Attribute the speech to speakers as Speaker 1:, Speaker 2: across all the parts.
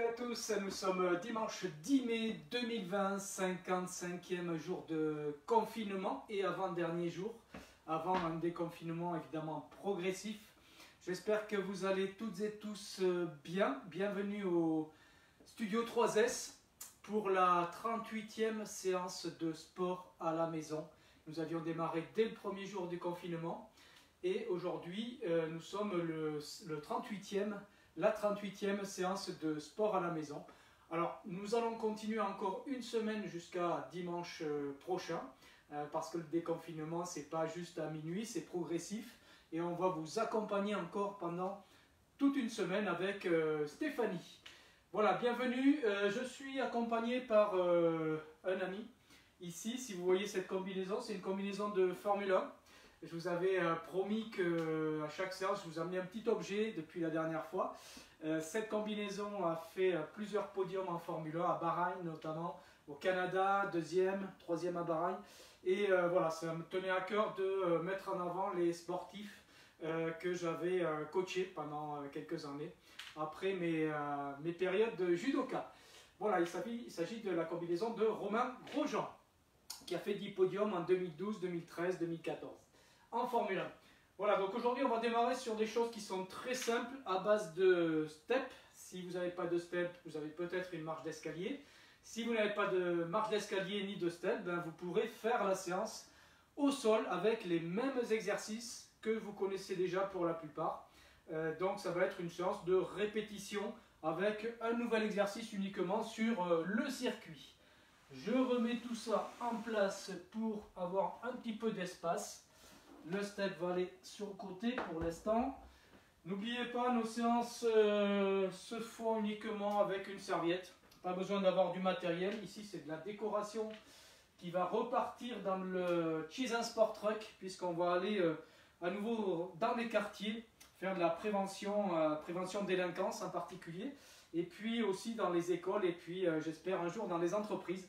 Speaker 1: à tous, nous sommes dimanche 10 mai 2020, 55e jour de confinement et avant-dernier jour, avant un déconfinement évidemment progressif. J'espère que vous allez toutes et tous euh, bien. Bienvenue au Studio 3S pour la 38e séance de sport à la maison. Nous avions démarré dès le premier jour du confinement et aujourd'hui euh, nous sommes le, le 38e la 38e séance de sport à la maison. Alors, nous allons continuer encore une semaine jusqu'à dimanche euh, prochain, euh, parce que le déconfinement, c'est pas juste à minuit, c'est progressif, et on va vous accompagner encore pendant toute une semaine avec euh, Stéphanie. Voilà, bienvenue. je suis accompagné par un ami. Ici, si vous voyez cette combinaison, c'est une combinaison de Formule 1. Je vous avais euh, promis qu'à euh, chaque séance, je vous amenais un petit objet depuis la dernière fois. Euh, cette combinaison a fait plusieurs podiums en Formule 1, à Bahreïn notamment, au Canada, deuxième, troisième à Bahreïn. Et voilà, ça me tenait à cœur de mettre en avant les sportifs que j'avais coachés pendant quelques années, après mes, mes périodes de judoka. Voilà, il s'agit de la combinaison de Romain Grosjean, qui a fait 10 podiums en 2012, 2013, 2014 en Formule 1. Voilà, donc aujourd'hui on va démarrer sur des choses qui sont très simples à base de step. Si vous n'avez pas de step, vous avez peut-être une marche d'escalier. Si vous n'avez pas de marche d'escalier ni de step, ben vous pourrez faire la séance au sol avec les mêmes exercices que vous connaissez déjà pour la plupart. Euh, donc ça va être une séance de répétition avec un nouvel exercice uniquement sur euh, le circuit. Je remets tout ça en place pour avoir un petit peu d'espace. Le step va aller sur le côté pour l'instant. N'oubliez pas, nos séances euh, se font uniquement avec une serviette. Pas besoin d'avoir du matériel. Ici, c'est de la décoration qui va repartir dans le Cheese Sport Truck, puisqu'on va aller euh, à nouveau dans les quartiers, faire de la prévention, euh, prévention délinquance en particulier, et puis aussi dans les écoles, et puis j'espère un jour dans les entreprises.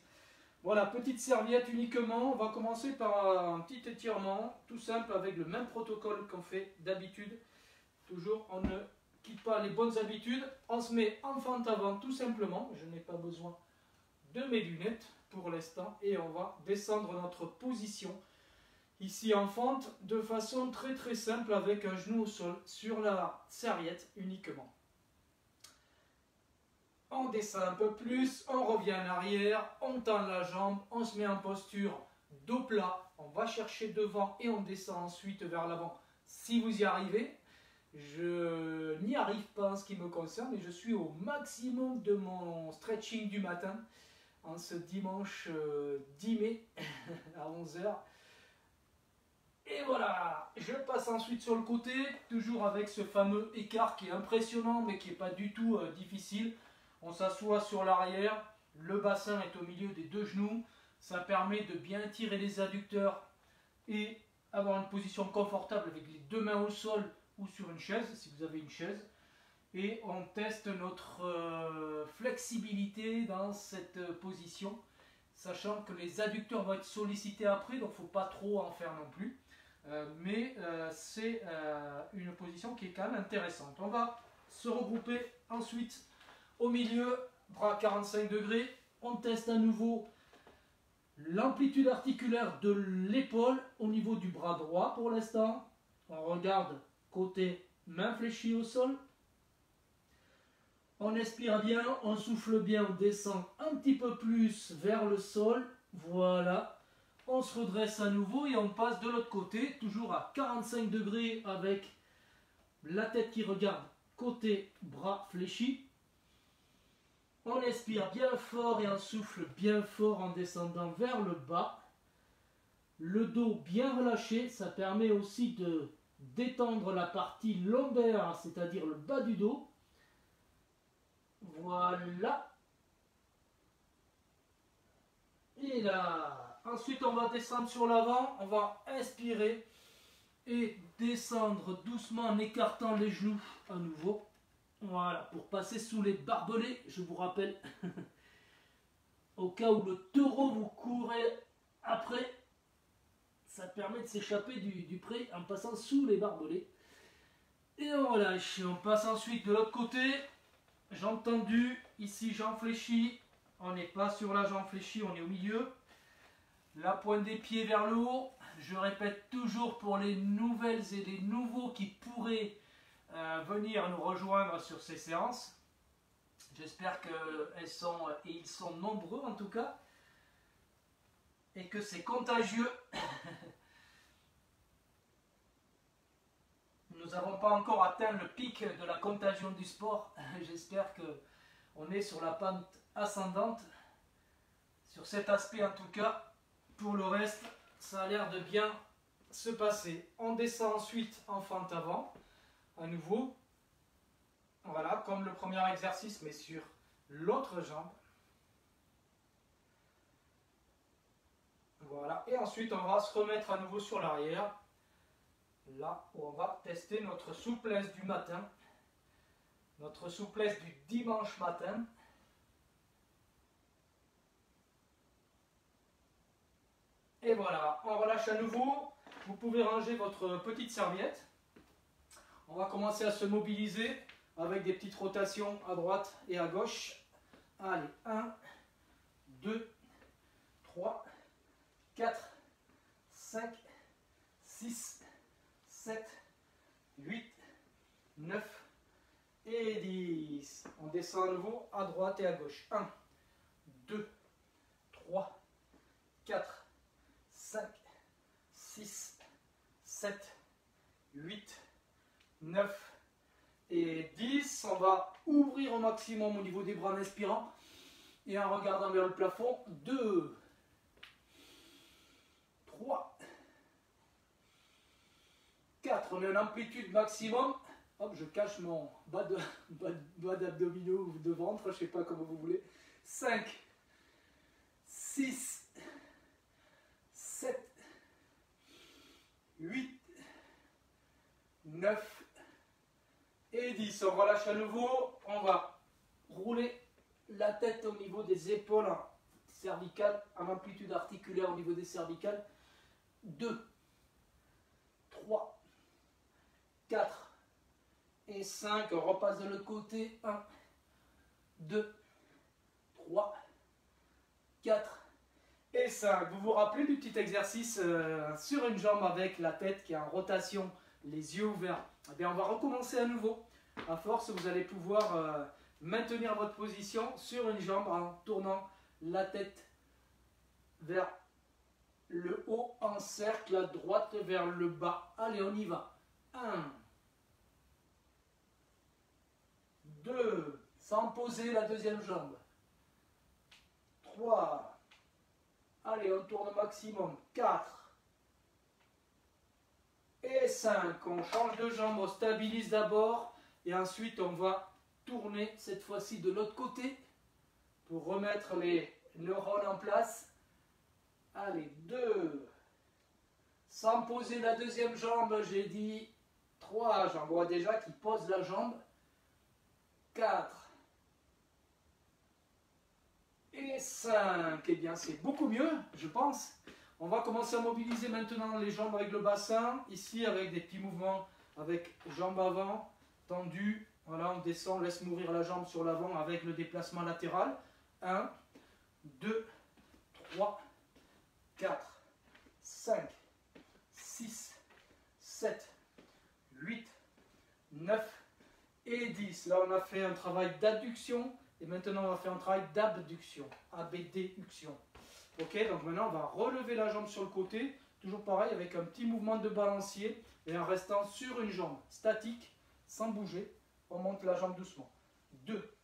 Speaker 1: Voilà, petite serviette uniquement. On va commencer par un petit étirement, tout simple, avec le même protocole qu'on fait d'habitude. Toujours, on ne quitte pas les bonnes habitudes. On se met en fente avant, tout simplement. Je n'ai pas besoin de mes lunettes pour l'instant. Et on va descendre notre position ici en fente de façon très très simple avec un genou au sol sur la serviette uniquement on descend un peu plus, on revient en arrière, on tend la jambe, on se met en posture dos plat, on va chercher devant et on descend ensuite vers l'avant. Si vous y arrivez, je n'y arrive pas en ce qui me concerne et je suis au maximum de mon stretching du matin en ce dimanche 10 euh, mai à 11h. Et voilà, je passe ensuite sur le côté, toujours avec ce fameux écart qui est impressionnant mais qui n'est pas du tout euh, difficile. On s'assoit sur l'arrière, le bassin est au milieu des deux genoux. Ça permet de bien tirer les adducteurs et avoir une position confortable avec les deux mains au sol ou sur une chaise, si vous avez une chaise. Et on teste notre euh, flexibilité dans cette euh, position, sachant que les adducteurs vont être sollicités après, donc il ne faut pas trop en faire non plus. Euh, mais c'est une position qui est quand même intéressante. On va se regrouper ensuite au milieu, bras 45 degrés. On teste à nouveau l'amplitude articulaire de l'épaule au niveau du bras droit pour l'instant. On regarde côté main fléchie au sol. On expire bien, on souffle bien, on descend un petit peu plus vers le sol. Voilà. On se redresse à nouveau et on passe de l'autre côté, toujours à 45 degrés avec la tête qui regarde côté bras fléchi. On expire bien fort et on souffle bien fort en descendant vers le bas. Le dos bien relâché, ça permet aussi de détendre la partie lombaire, c'est-à-dire le bas du dos. Voilà. Et là. Ensuite, on va descendre sur l'avant. On va inspirer et descendre doucement en écartant les genoux à nouveau. Voilà, pour passer sous les barbelés, je vous rappelle, au cas où le taureau vous courait après, ça permet de s'échapper du, pré en passant sous les barbelés. Et on relâche, on passe ensuite de l'autre côté, Jambe tendue, ici jambe fléchie. On n'est pas sur la jambe fléchie, on est au milieu. La pointe des pieds vers le haut. Je répète toujours pour les nouvelles et les nouveaux qui pourraient venir nous rejoindre sur ces séances. J'espère qu'elles sont, et ils sont nombreux en tout cas, et que c'est contagieux. Nous n'avons pas encore atteint le pic de la contagion du sport. J'espère que on est sur la pente ascendante. Sur cet aspect en tout cas. Pour le reste, ça a l'air de bien se passer. On descend ensuite en fente avant. À nouveau. Voilà, comme le premier exercice, mais sur l'autre jambe. Voilà, et ensuite on va se remettre à nouveau sur l'arrière. Là où on va tester notre souplesse du matin. Notre souplesse du dimanche matin. Et voilà, on relâche à nouveau. Vous pouvez ranger votre petite serviette. On va commencer à se mobiliser avec des petites rotations à droite et à gauche. Allez, 1, 2, 3, 4, 5, 6, 7, 8, 9 et 10. On descend à nouveau à droite et à gauche. 1, 2, 3, 4, 5, 6, 7, 8, 9 et 10. On va ouvrir au maximum au niveau des bras en inspirant et en regardant vers le plafond. 2, 3, 4. On est en amplitude maximum. Hop, je cache mon bas d'abdominaux ou de ventre, je ne sais pas comment vous voulez. 5, 6, 7, 8, 9 et 10. On relâche à nouveau. On va rouler la tête au niveau des épaules cervicales, en amplitude articulaire au niveau des cervicales. 2, 3, 4 et 5. On repasse de l'autre côté. 1, 2, 3, 4 et 5. Vous vous rappelez du petit exercice euh, sur une jambe avec la tête qui est en rotation, les yeux ouverts? Eh On va recommencer à nouveau. À force, vous allez pouvoir euh, maintenir votre position sur une jambe en tournant la tête vers le haut en cercle, à droite vers le bas. Allez, on y va. 1, 2, sans poser la deuxième jambe. 3, allez, on tourne au maximum. 4 et 5. On change de jambe, on stabilise d'abord et ensuite on va tourner cette fois-ci de l'autre côté pour remettre les neurones en place. Allez, 2. Sans poser la deuxième jambe, j'ai dit 3. J'en vois déjà qui pose la jambe. 4. Et 5. Eh bien, c'est beaucoup mieux, je pense. On va commencer à mobiliser maintenant les jambes avec le bassin. Ici, avec des petits mouvements avec jambes avant, tendues. Voilà, on descend, on laisse mourir la jambe sur l'avant avec le déplacement latéral. 1, 2, 3, 4, 5, 6, 7, 8, 9 et 10. Là, on a fait un travail d'adduction et maintenant, on va faire un travail d'abduction. Abduction. Ok, donc maintenant, on va relever la jambe sur le côté. Toujours pareil, avec un petit mouvement de balancier et en restant sur une jambe statique, sans bouger. On monte la jambe doucement. 2,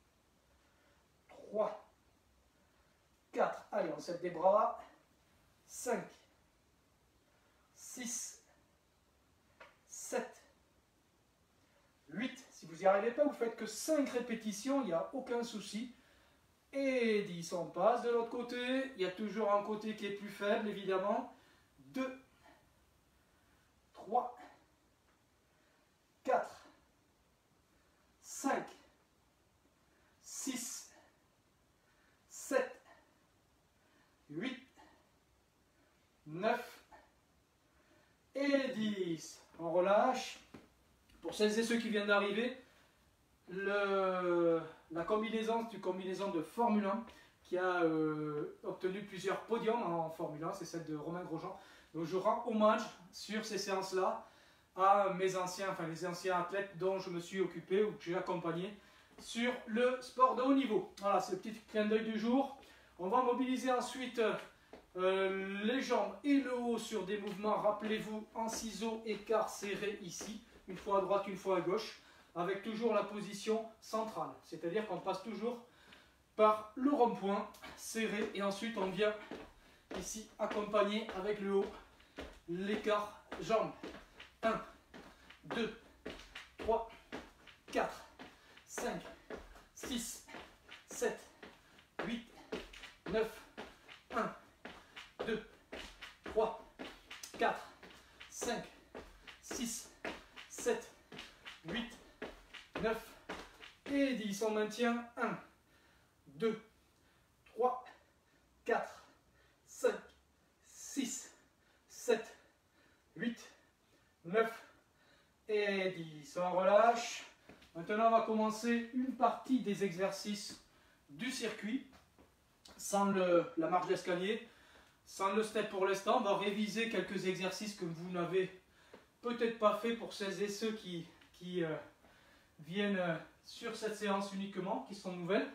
Speaker 1: 3, 4. Allez, on set des bras. 5, 6, 7, 8. Si vous n'y arrivez pas, vous faites que 5 répétitions, il n'y a aucun souci. Et 10, on passe de l'autre côté. Il y a toujours un côté qui est plus faible, évidemment. 2, 3, 4, 5, 6, 7, 8, 9 et 10. On relâche. Pour celles et ceux qui viennent d'arriver, la combinaison, du combinaison de Formule 1 qui a euh, obtenu plusieurs podiums en Formule 1, c'est celle de Romain Grosjean. Donc je rends hommage sur ces séances-là à mes anciens, enfin les anciens athlètes dont je me suis occupé ou que j'ai accompagné sur le sport de haut niveau. Voilà, c'est le petit clin d'œil du jour. On va mobiliser ensuite euh, les jambes et le haut sur des mouvements, rappelez-vous, en ciseaux, écart serré ici, une fois à droite, une fois à gauche, avec toujours la position centrale. C'est-à-dire qu'on passe toujours par le rond-point serré et ensuite on vient ici accompagner avec le haut l'écart jambes. 1, 2, 3, 4, 5, 6, 7, 8, 9, 1, 2, 3, 4, 5, 6, 7, 8, 9 et 10. On maintient 1, 2, 3, 4, 5, 6, 7, 8, 9 et 10. On relâche. Maintenant, on va commencer une partie des exercices du circuit sans la marche d'escalier, sans le step pour l'instant. On va réviser quelques exercices que vous n'avez peut-être pas fait pour celles et ceux qui, euh, viennent euh, sur cette séance uniquement, qui sont nouvelles.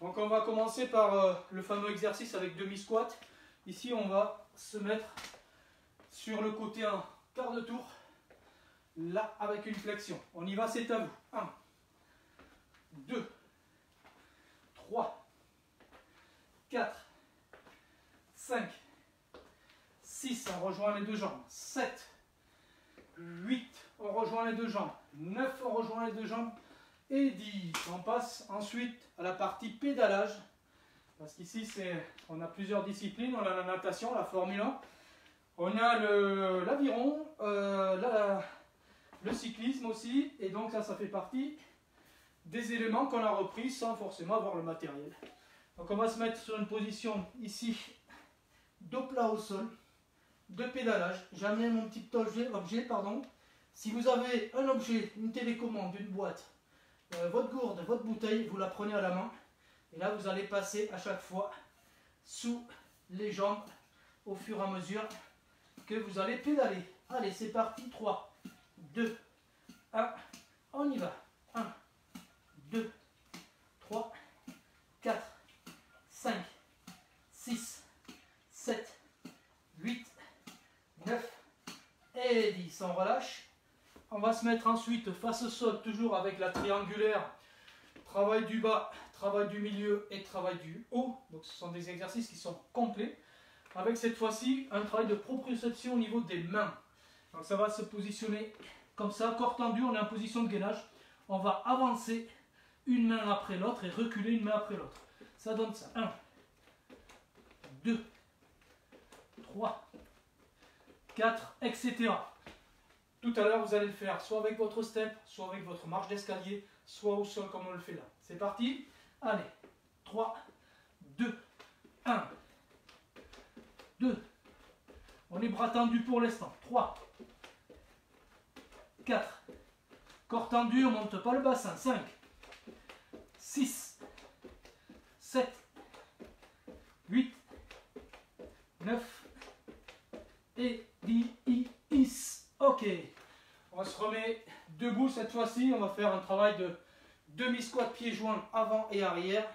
Speaker 1: Donc on va commencer par euh, le fameux exercice avec demi-squat. Ici, on va se mettre sur le côté en quart de tour, là avec une flexion. On y va, c'est à vous. 1, 2, 3, 4, 5, 6, on rejoint les deux jambes, 7, 8, on rejoint les deux jambes, 9, on rejoint les deux jambes, et 10. On passe ensuite à la partie pédalage, parce qu'ici on a plusieurs disciplines, on a la natation, la Formule 1, on a l'aviron, euh, le cyclisme aussi, et donc ça, ça fait partie des éléments qu'on a repris sans forcément avoir le matériel. Donc on va se mettre sur une position ici, dos plat au sol, de pédalage. J'ai amené mon petit objet, pardon. Si vous avez un objet, une télécommande, une boîte, euh, votre gourde, votre bouteille, vous la prenez à la main. Et là, vous allez passer à chaque fois sous les jambes au fur et à mesure que vous allez pédaler. Allez, c'est parti. 3, 2, 1. On y va. 1, 2, 3, 4, 5, 6, 7, 8, 9 et 10. On relâche. On va se mettre ensuite face au sol, toujours avec la triangulaire. Travail du bas, travail du milieu et travail du haut. Donc ce sont des exercices qui sont complets. Avec cette fois-ci un travail de proprioception au niveau des mains. Donc ça va se positionner comme ça, corps tendu, on est en position de gainage. On va avancer une main après l'autre et reculer une main après l'autre. Ça donne ça. 1, 2, 3, 4, etc. Tout à l'heure, vous allez le faire soit avec votre step, soit avec votre marche d'escalier, soit au sol comme on le fait là. C'est parti Allez, 3, 2, 1, 2. On est bras tendus pour l'instant. 3, 4. Corps tendu, on ne monte pas le bassin. 5, 6, 7, 8, 9 et 10. Ok. On se remet debout cette fois-ci. On va faire un travail de demi-squat pieds joints avant et arrière.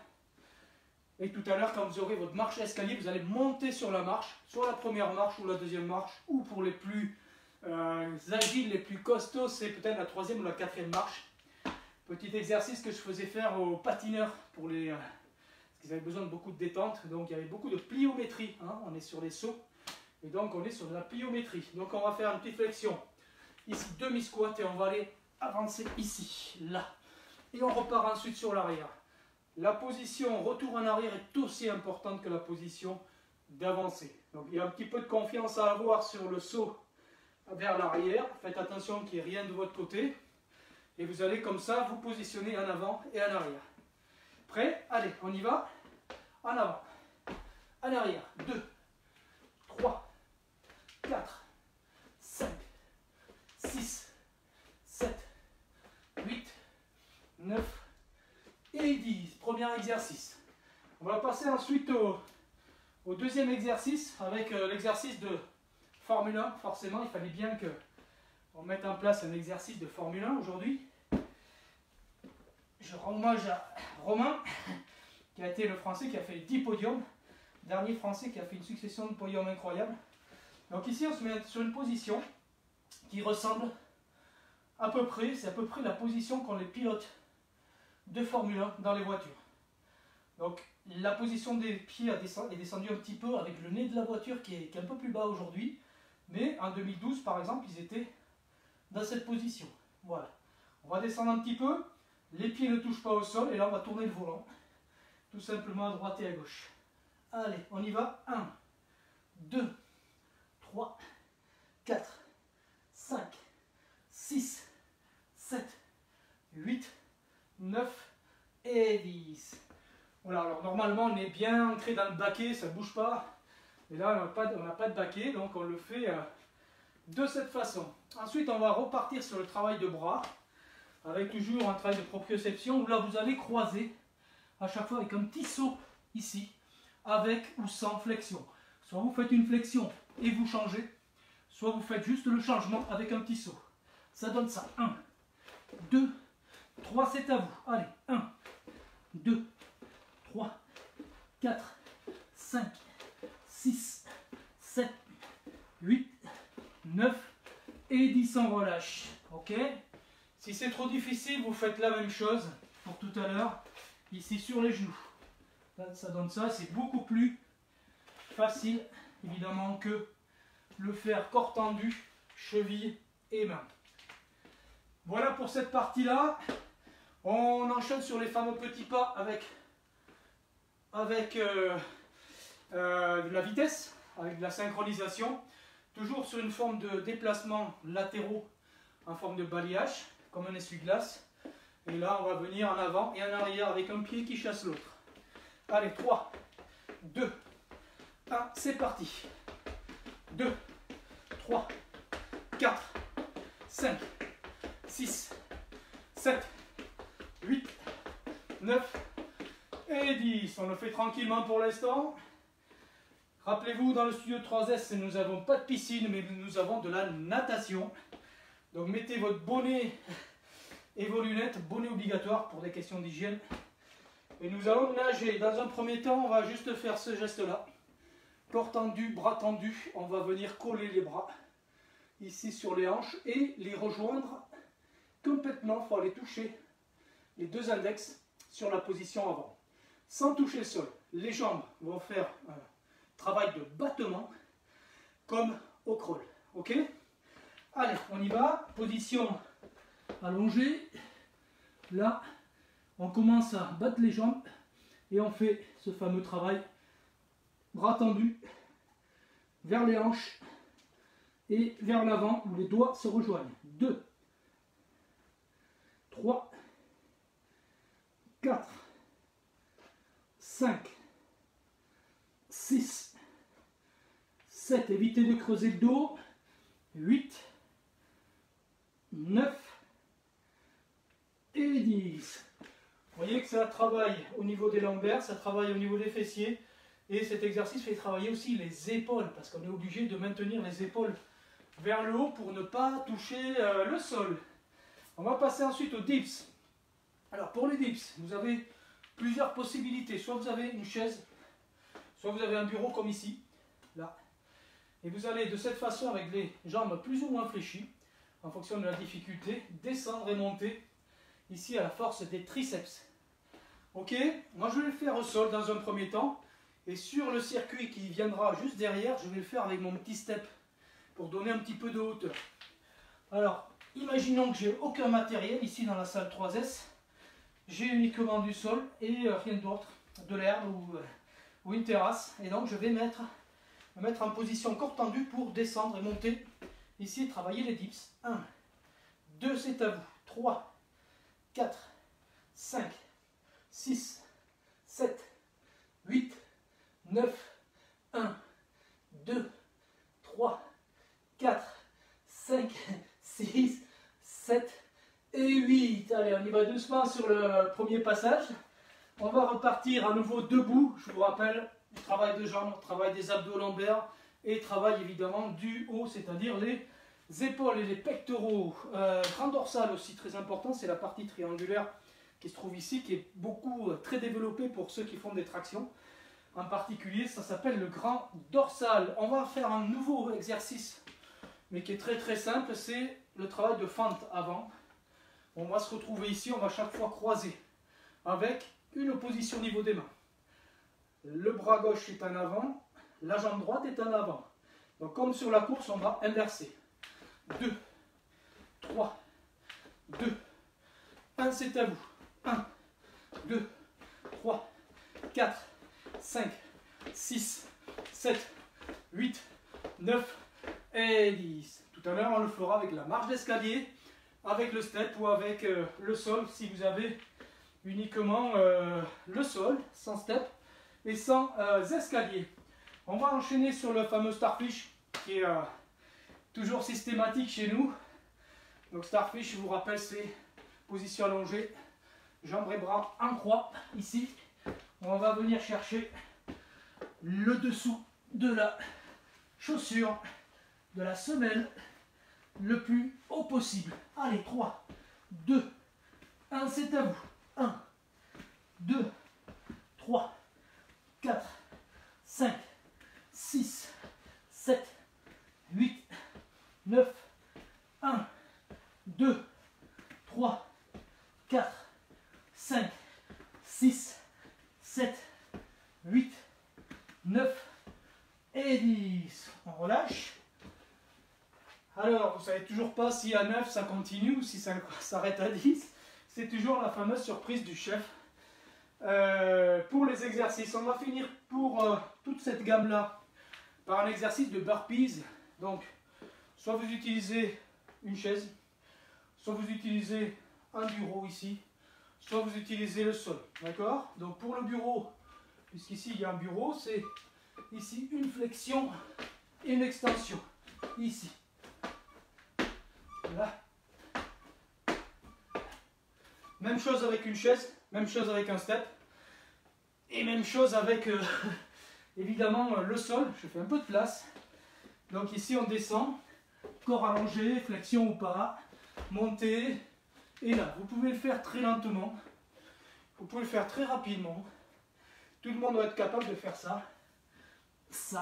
Speaker 1: Et tout à l'heure, quand vous aurez votre marche escalier, vous allez monter sur la marche, sur la première marche ou la deuxième marche, ou pour les plus euh, agiles, les plus costauds, c'est peut-être la troisième ou la quatrième marche. Petit exercice que je faisais faire aux patineurs pour les, euh, parce qu'ils avaient besoin de beaucoup de détente. Donc il y avait beaucoup de pliométrie. Hein. on est sur les sauts. Et donc on est sur de la pliométrie. Donc on va faire une petite flexion. Ici, demi-squat et on va aller avancer ici, là. Et on repart ensuite sur l'arrière. La position retour en arrière est aussi importante que la position d'avancée. Donc il y a un petit peu de confiance à avoir sur le saut vers l'arrière. Faites attention qu'il n'y ait rien de votre côté. Et vous allez comme ça vous positionner en avant et en arrière. Prêt? Allez, on y va. En avant. En arrière. 2, 3, 4, 5, 6, 7, 8, 9 exercice. On va passer ensuite au, deuxième exercice avec euh, l'exercice de Formule 1. Forcément, il fallait bien que on mette en place un exercice de Formule 1 aujourd'hui. Je rends hommage à Romain, qui a été le Français qui a fait 10 podiums, dernier Français qui a fait une succession de podiums incroyables. Donc ici, on se met sur une position qui ressemble à peu près, c'est à peu près la position qu'ont les pilotes de Formule 1 dans les voitures. Donc la position des pieds est descendue un petit peu avec le nez de la voiture qui est, un peu plus bas aujourd'hui. Mais en 2012, par exemple, ils étaient dans cette position. Voilà. On va descendre un petit peu. Les pieds ne touchent pas au sol. Et là, on va tourner le volant. Tout simplement à droite et à gauche. Allez, on y va. 1, 2, 3, 4, 5, 6, 7, 8, 9 et 10. Voilà, alors normalement on est bien ancré dans le baquet, ça ne bouge pas. Et là on n'a pas, de baquet, donc on le fait euh, de cette façon. Ensuite on va repartir sur le travail de bras, avec toujours un travail de proprioception, où là vous allez croiser à chaque fois avec un petit saut ici, avec ou sans flexion. Soit vous faites une flexion et vous changez, soit vous faites juste le changement avec un petit saut. Ça donne ça. 1, 2, 3, c'est à vous. Allez, 1, 2, 3, 4, 5, 6, 7, 8, 9 et 10 en relâche. Ok? Si c'est trop difficile, vous faites la même chose pour tout à l'heure, ici sur les genoux. ça donne ça, c'est beaucoup plus facile, évidemment, que le faire corps tendu, cheville et main. Voilà pour cette partie-là. On enchaîne sur les fameux petits pas avec, avec euh, euh, de la vitesse, avec de la synchronisation. Toujours sur une forme de déplacement latéraux en forme de balayage, comme un essuie-glace. Et là, on va venir en avant et en arrière avec un pied qui chasse l'autre. Allez, 3, 2, 1, c'est parti. 2, 3, 4, 5, 6, 7, 8, 9 et 10. On le fait tranquillement pour l'instant. Rappelez-vous, dans le studio 3S, nous n'avons pas de piscine, mais nous avons de la natation. Donc mettez votre bonnet et vos lunettes, bonnet obligatoire pour des questions d'hygiène. Et nous allons nager. Dans un premier temps, on va juste faire ce geste-là. Corps tendu, bras tendu. On va venir coller les bras ici sur les hanches et les rejoindre complètement, il faut aller toucher les deux index sur la position avant. Sans toucher le sol. Les jambes vont faire un travail de battement comme au crawl. Ok? Allez, on y va. Position allongée. Là, on commence à battre les jambes et on fait ce fameux travail bras tendus vers les hanches et vers l'avant où les doigts se rejoignent. 2, 3, 4, 5, 6, 7, évitez de creuser le dos, 8, 9 et 10. Vous voyez que ça travaille au niveau des lombaires, ça travaille au niveau des fessiers, et cet exercice fait travailler aussi les épaules, parce qu'on est obligé de maintenir les épaules vers le haut pour ne pas toucher euh, le sol. On va passer ensuite aux dips. Alors pour les dips, vous avez plusieurs possibilités. Soit vous avez une chaise, soit vous avez un bureau comme ici, là. Et vous allez de cette façon, avec les jambes plus ou moins fléchies, en fonction de la difficulté, descendre et monter ici à la force des triceps. Ok Moi je vais le faire au sol dans un premier temps. Et sur le circuit qui viendra juste derrière, je vais le faire avec mon petit step pour donner un petit peu de hauteur. Alors, Imaginons que j'ai aucun matériel ici dans la salle 3S. J'ai uniquement du sol et euh, rien d'autre, de l'herbe ou, euh, ou, une terrasse. Et donc je vais mettre, me mettre en position corps tendu pour descendre et monter ici et travailler les dips. 1, 2, c'est à vous. 3, 4, 5, 6, 7, 8, 9, 1, 2, 3, 4, 5, 6, 7 et 8. Allez, on y va doucement sur le premier passage. On va repartir à nouveau debout. Je vous rappelle, travail de jambes, travail des abdos lombaires et travail évidemment du haut, c'est-à-dire les épaules et les pectoraux. Euh, grand dorsal aussi très important, c'est la partie triangulaire qui se trouve ici, qui est beaucoup euh, très développée pour ceux qui font des tractions. En particulier, ça s'appelle le grand dorsal. On va faire un nouveau exercice, mais qui est très très simple, c'est le travail de fente avant. On va se retrouver ici, on va chaque fois croiser avec une opposition au niveau des mains. Le bras gauche est en avant, la jambe droite est en avant. Donc comme sur la course, on va inverser. 2, 3, 2, 1, c'est à vous. 1, 2, 3, 4, 5, 6, 7, 8, 9 et 10. Tout à l'heure, on le fera avec la marche d'escalier, avec le step ou avec euh, le sol si vous avez uniquement euh, le sol, sans step et sans euh, escalier. On va enchaîner sur le fameux starfish qui est toujours systématique chez nous. Donc starfish, je vous rappelle, c'est position allongée, jambes et bras en croix, ici. On va venir chercher le dessous de la chaussure, de la semelle, le plus haut possible. Allez, 3, 2, 1, c'est à vous. 1, 2, 3, 4, 5, 6, 7, 8, 9, 1, 2, 3, 4, 5, 6, 7, 8, 9 et 10. On relâche. Alors, vous savez toujours pas si à 9 ça continue ou si ça s'arrête à 10. C'est toujours la fameuse surprise du chef. Euh, pour les exercices, on va finir pour euh, toute cette gamme-là par un exercice de burpees. Donc, soit vous utilisez une chaise, soit vous utilisez un bureau ici, soit vous utilisez le sol. D'accord? Donc, pour le bureau, puisqu'ici il y a un bureau, c'est ici une flexion et une extension. Ici. Là. Même chose avec une chaise, même chose avec un step. Et même chose avec euh, évidemment le sol. Je fais un peu de place. Donc ici on descend, corps allongé, flexion ou pas, montée. Et là, vous pouvez le faire très lentement. Vous pouvez le faire très rapidement. Tout le monde doit être capable de faire ça. Ça.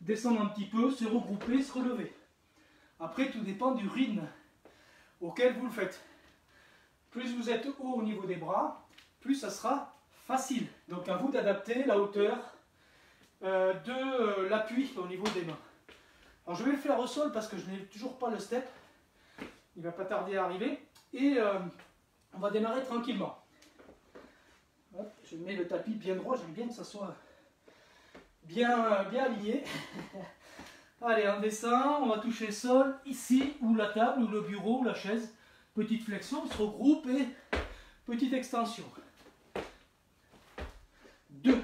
Speaker 1: Descendre un petit peu, se regrouper, se relever. Après, tout dépend du rythme auquel vous le faites. Plus vous êtes haut au niveau des bras, plus ça sera facile. Donc à vous d'adapter la hauteur euh, de euh, l'appui au niveau des mains. Alors je vais le faire au sol parce que je n'ai toujours pas le step. Il va pas tarder à arriver. Et euh, on va démarrer tranquillement. je mets le tapis bien droit, j'aime bien que ça soit bien, bien aligné. Allez, on descend, on va toucher le sol, ici, ou la table, ou le bureau, ou la chaise. Petite flexion, on se regroupe et petite extension. 2,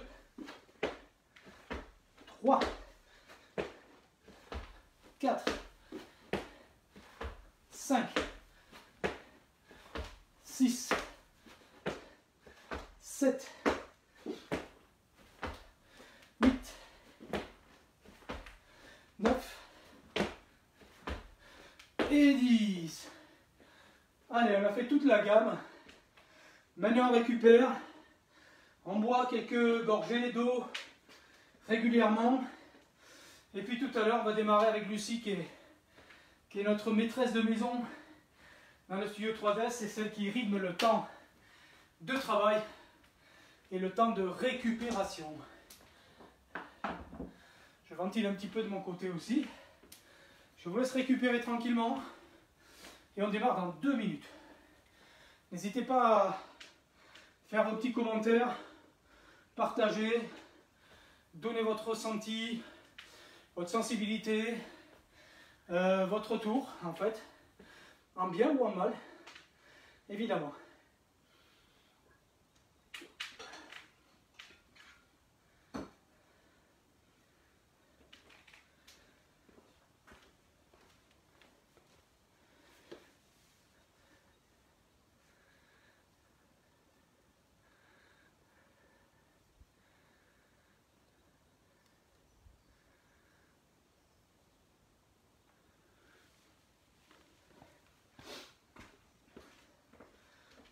Speaker 1: 3, 4, 5, 6, 7, 8, 9 et 10. Allez, on a fait toute la gamme. Maintenant, on récupère. On boit quelques gorgées d'eau régulièrement. Et puis tout à l'heure, on va démarrer avec Lucie, qui est, qui est notre maîtresse de maison dans le studio 3S. C'est celle qui rythme le temps de travail et le temps de récupération. Je ventile un petit peu de mon côté aussi. Je vous laisse récupérer tranquillement. Et on démarre dans deux minutes. N'hésitez pas à faire vos petits commentaires, partager, donner votre ressenti, votre sensibilité, euh, votre retour en fait, en bien ou en mal, évidemment.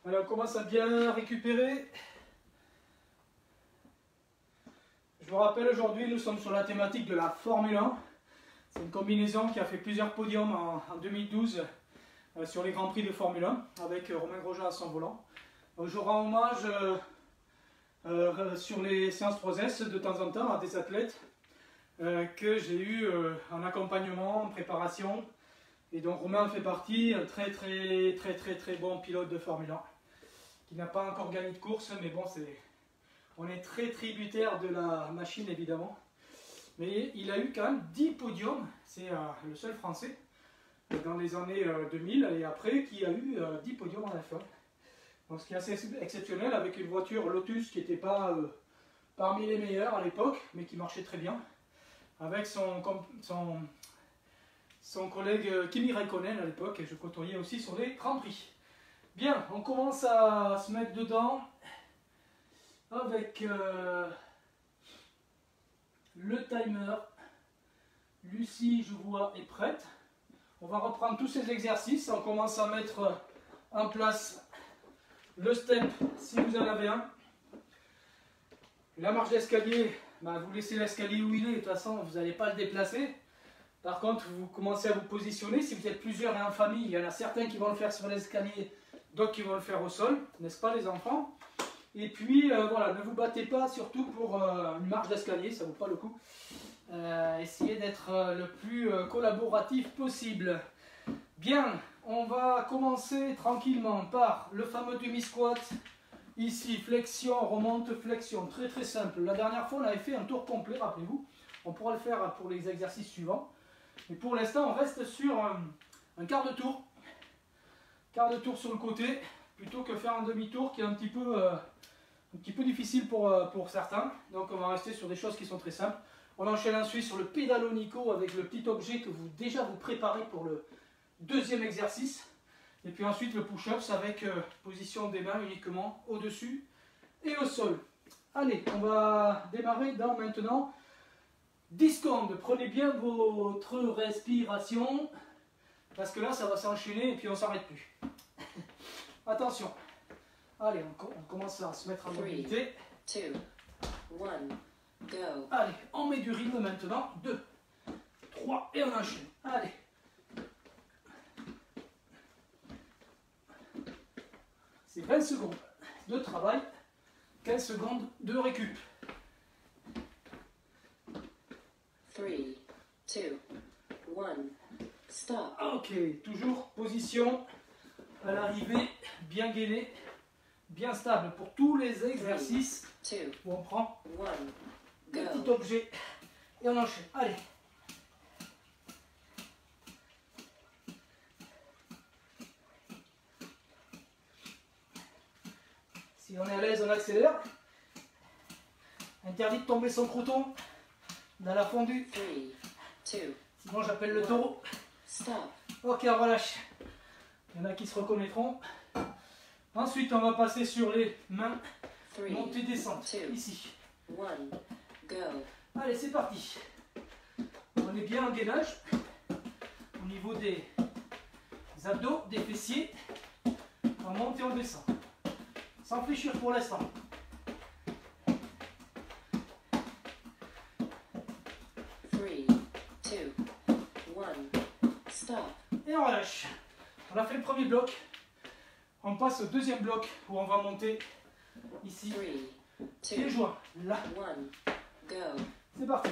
Speaker 1: Alors on commence à bien récupérer. Je vous rappelle aujourd'hui, nous sommes sur la thématique de la Formule 1. C'est une combinaison qui a fait plusieurs podiums en, 2012 euh, sur les Grands Prix de Formule 1 avec euh, Romain Grosjean à son volant. je rends hommage euh, sur les séances 3S de temps en temps à des athlètes que j'ai eu en accompagnement, en préparation. Et donc Romain fait partie, un très très très très très bon pilote de Formule 1 qui n'a pas encore gagné de course, mais bon, c'est, on est très tributaire de la machine évidemment. Mais il a eu quand même 10 podiums, c'est euh, le seul français dans les années 2000 euh, et après qui a eu 10 euh, podiums en F1. Donc ce qui est assez exceptionnel avec une voiture Lotus qui n'était pas parmi les meilleures à l'époque, mais qui marchait très bien, avec son, son, son collègue Kimi Raikkonen à l'époque, et je côtoyais aussi sur les Grands Prix. Bien, on commence à se mettre dedans avec euh, le timer. Lucie, je vois, est prête. On va reprendre tous ces exercices. On commence à mettre en place le step si vous en avez un. La marche d'escalier, bah, vous laissez l'escalier où il est, de toute façon vous n'allez pas le déplacer. Par contre, vous commencez à vous positionner. Si vous êtes plusieurs et en famille, il y en a certains qui vont le faire sur l'escalier, d'autres qui vont le faire au sol, n'est-ce pas les enfants? Et puis euh, voilà, ne vous battez pas surtout pour euh, une marche d'escalier, ça vaut pas le coup. Euh, essayez d'être le plus collaboratif possible. Bien, on va commencer tranquillement par le fameux demi-squat. Ici, flexion, remonte, flexion, très très simple. La dernière fois, on avait fait un tour complet, rappelez-vous. On pourra le faire pour les exercices suivants. Mais pour l'instant, on reste sur un quart de tour quart de tour sur le côté plutôt que faire un demi-tour qui est un petit peu, euh, difficile pour, euh, pour certains. Donc on va rester sur des choses qui sont très simples. On enchaîne ensuite sur le pédalonico avec le petit objet que vous déjà vous préparez pour le deuxième exercice. Et puis ensuite le push-ups avec euh, position des mains uniquement au-dessus et au sol. Allez, on va démarrer dans maintenant 10 secondes. Prenez bien votre respiration. Parce que là, ça va s'enchaîner et puis on s'arrête plus. Attention. Allez, on, commence à se mettre en mobilité. Allez, on met du rythme maintenant. 2, 3 et on enchaîne. Allez. C'est 20 secondes de travail, 15 secondes de récup. 3, 2, 1. Stop. Ok, toujours position à l'arrivée, bien gainée, bien stable pour tous les exercices où on prend un petit objet et on enchaîne. Allez. Si on est à l'aise, on accélère. Interdit de tomber son crouton dans la fondue. Sinon, j'appelle le taureau. Ok, on relâche. Il y en a qui se reconnaîtront. Ensuite, on va passer sur les mains. Montée, descente. Ici. Allez, c'est parti. On est bien en gainage. Au niveau des abdos, des fessiers. On monte et on descend. Sans fléchir pour l'instant. Et on relâche. On a fait le premier bloc. On passe au deuxième bloc où on va monter ici. Pieds joints. Là. C'est parti.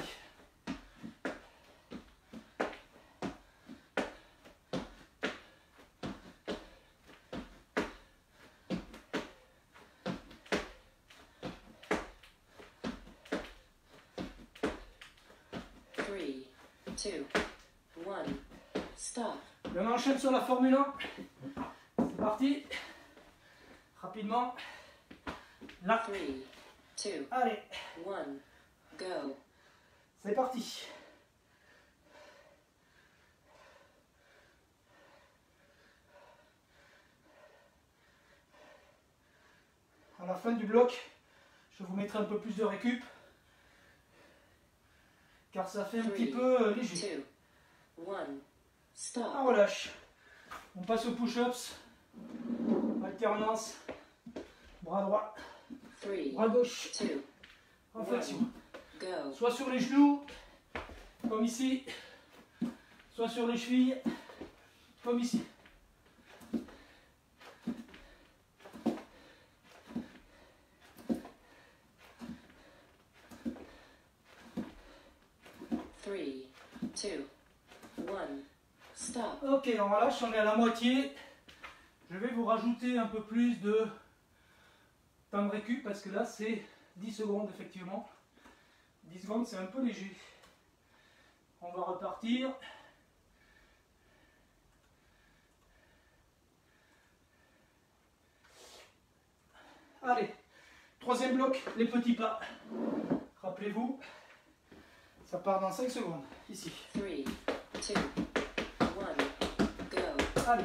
Speaker 1: enchaîne sur la Formule 1. C'est parti. Rapidement. Là. 3, 2, Allez. 1, go. C'est parti. À la fin du bloc, je vous mettrai un peu plus de récup. Car ça fait un 3, petit peu euh, léger. 2, 1, Stop. On relâche. On passe aux push-ups. Alternance. Bras droit.
Speaker 2: Three,
Speaker 1: bras gauche. En flexion. Soit sur les genoux, comme ici. Soit sur les chevilles, comme ici.
Speaker 2: Three, two, one stop.
Speaker 1: Ok, on relâche, on est à la moitié. Je vais vous rajouter un peu plus de temps de récup parce que là c'est 10 secondes effectivement. 10 secondes c'est un peu léger. On va repartir. Allez, troisième bloc, les petits pas. Rappelez-vous, ça part dans 5 secondes, ici.
Speaker 2: Three, two, one, go.
Speaker 1: Allez.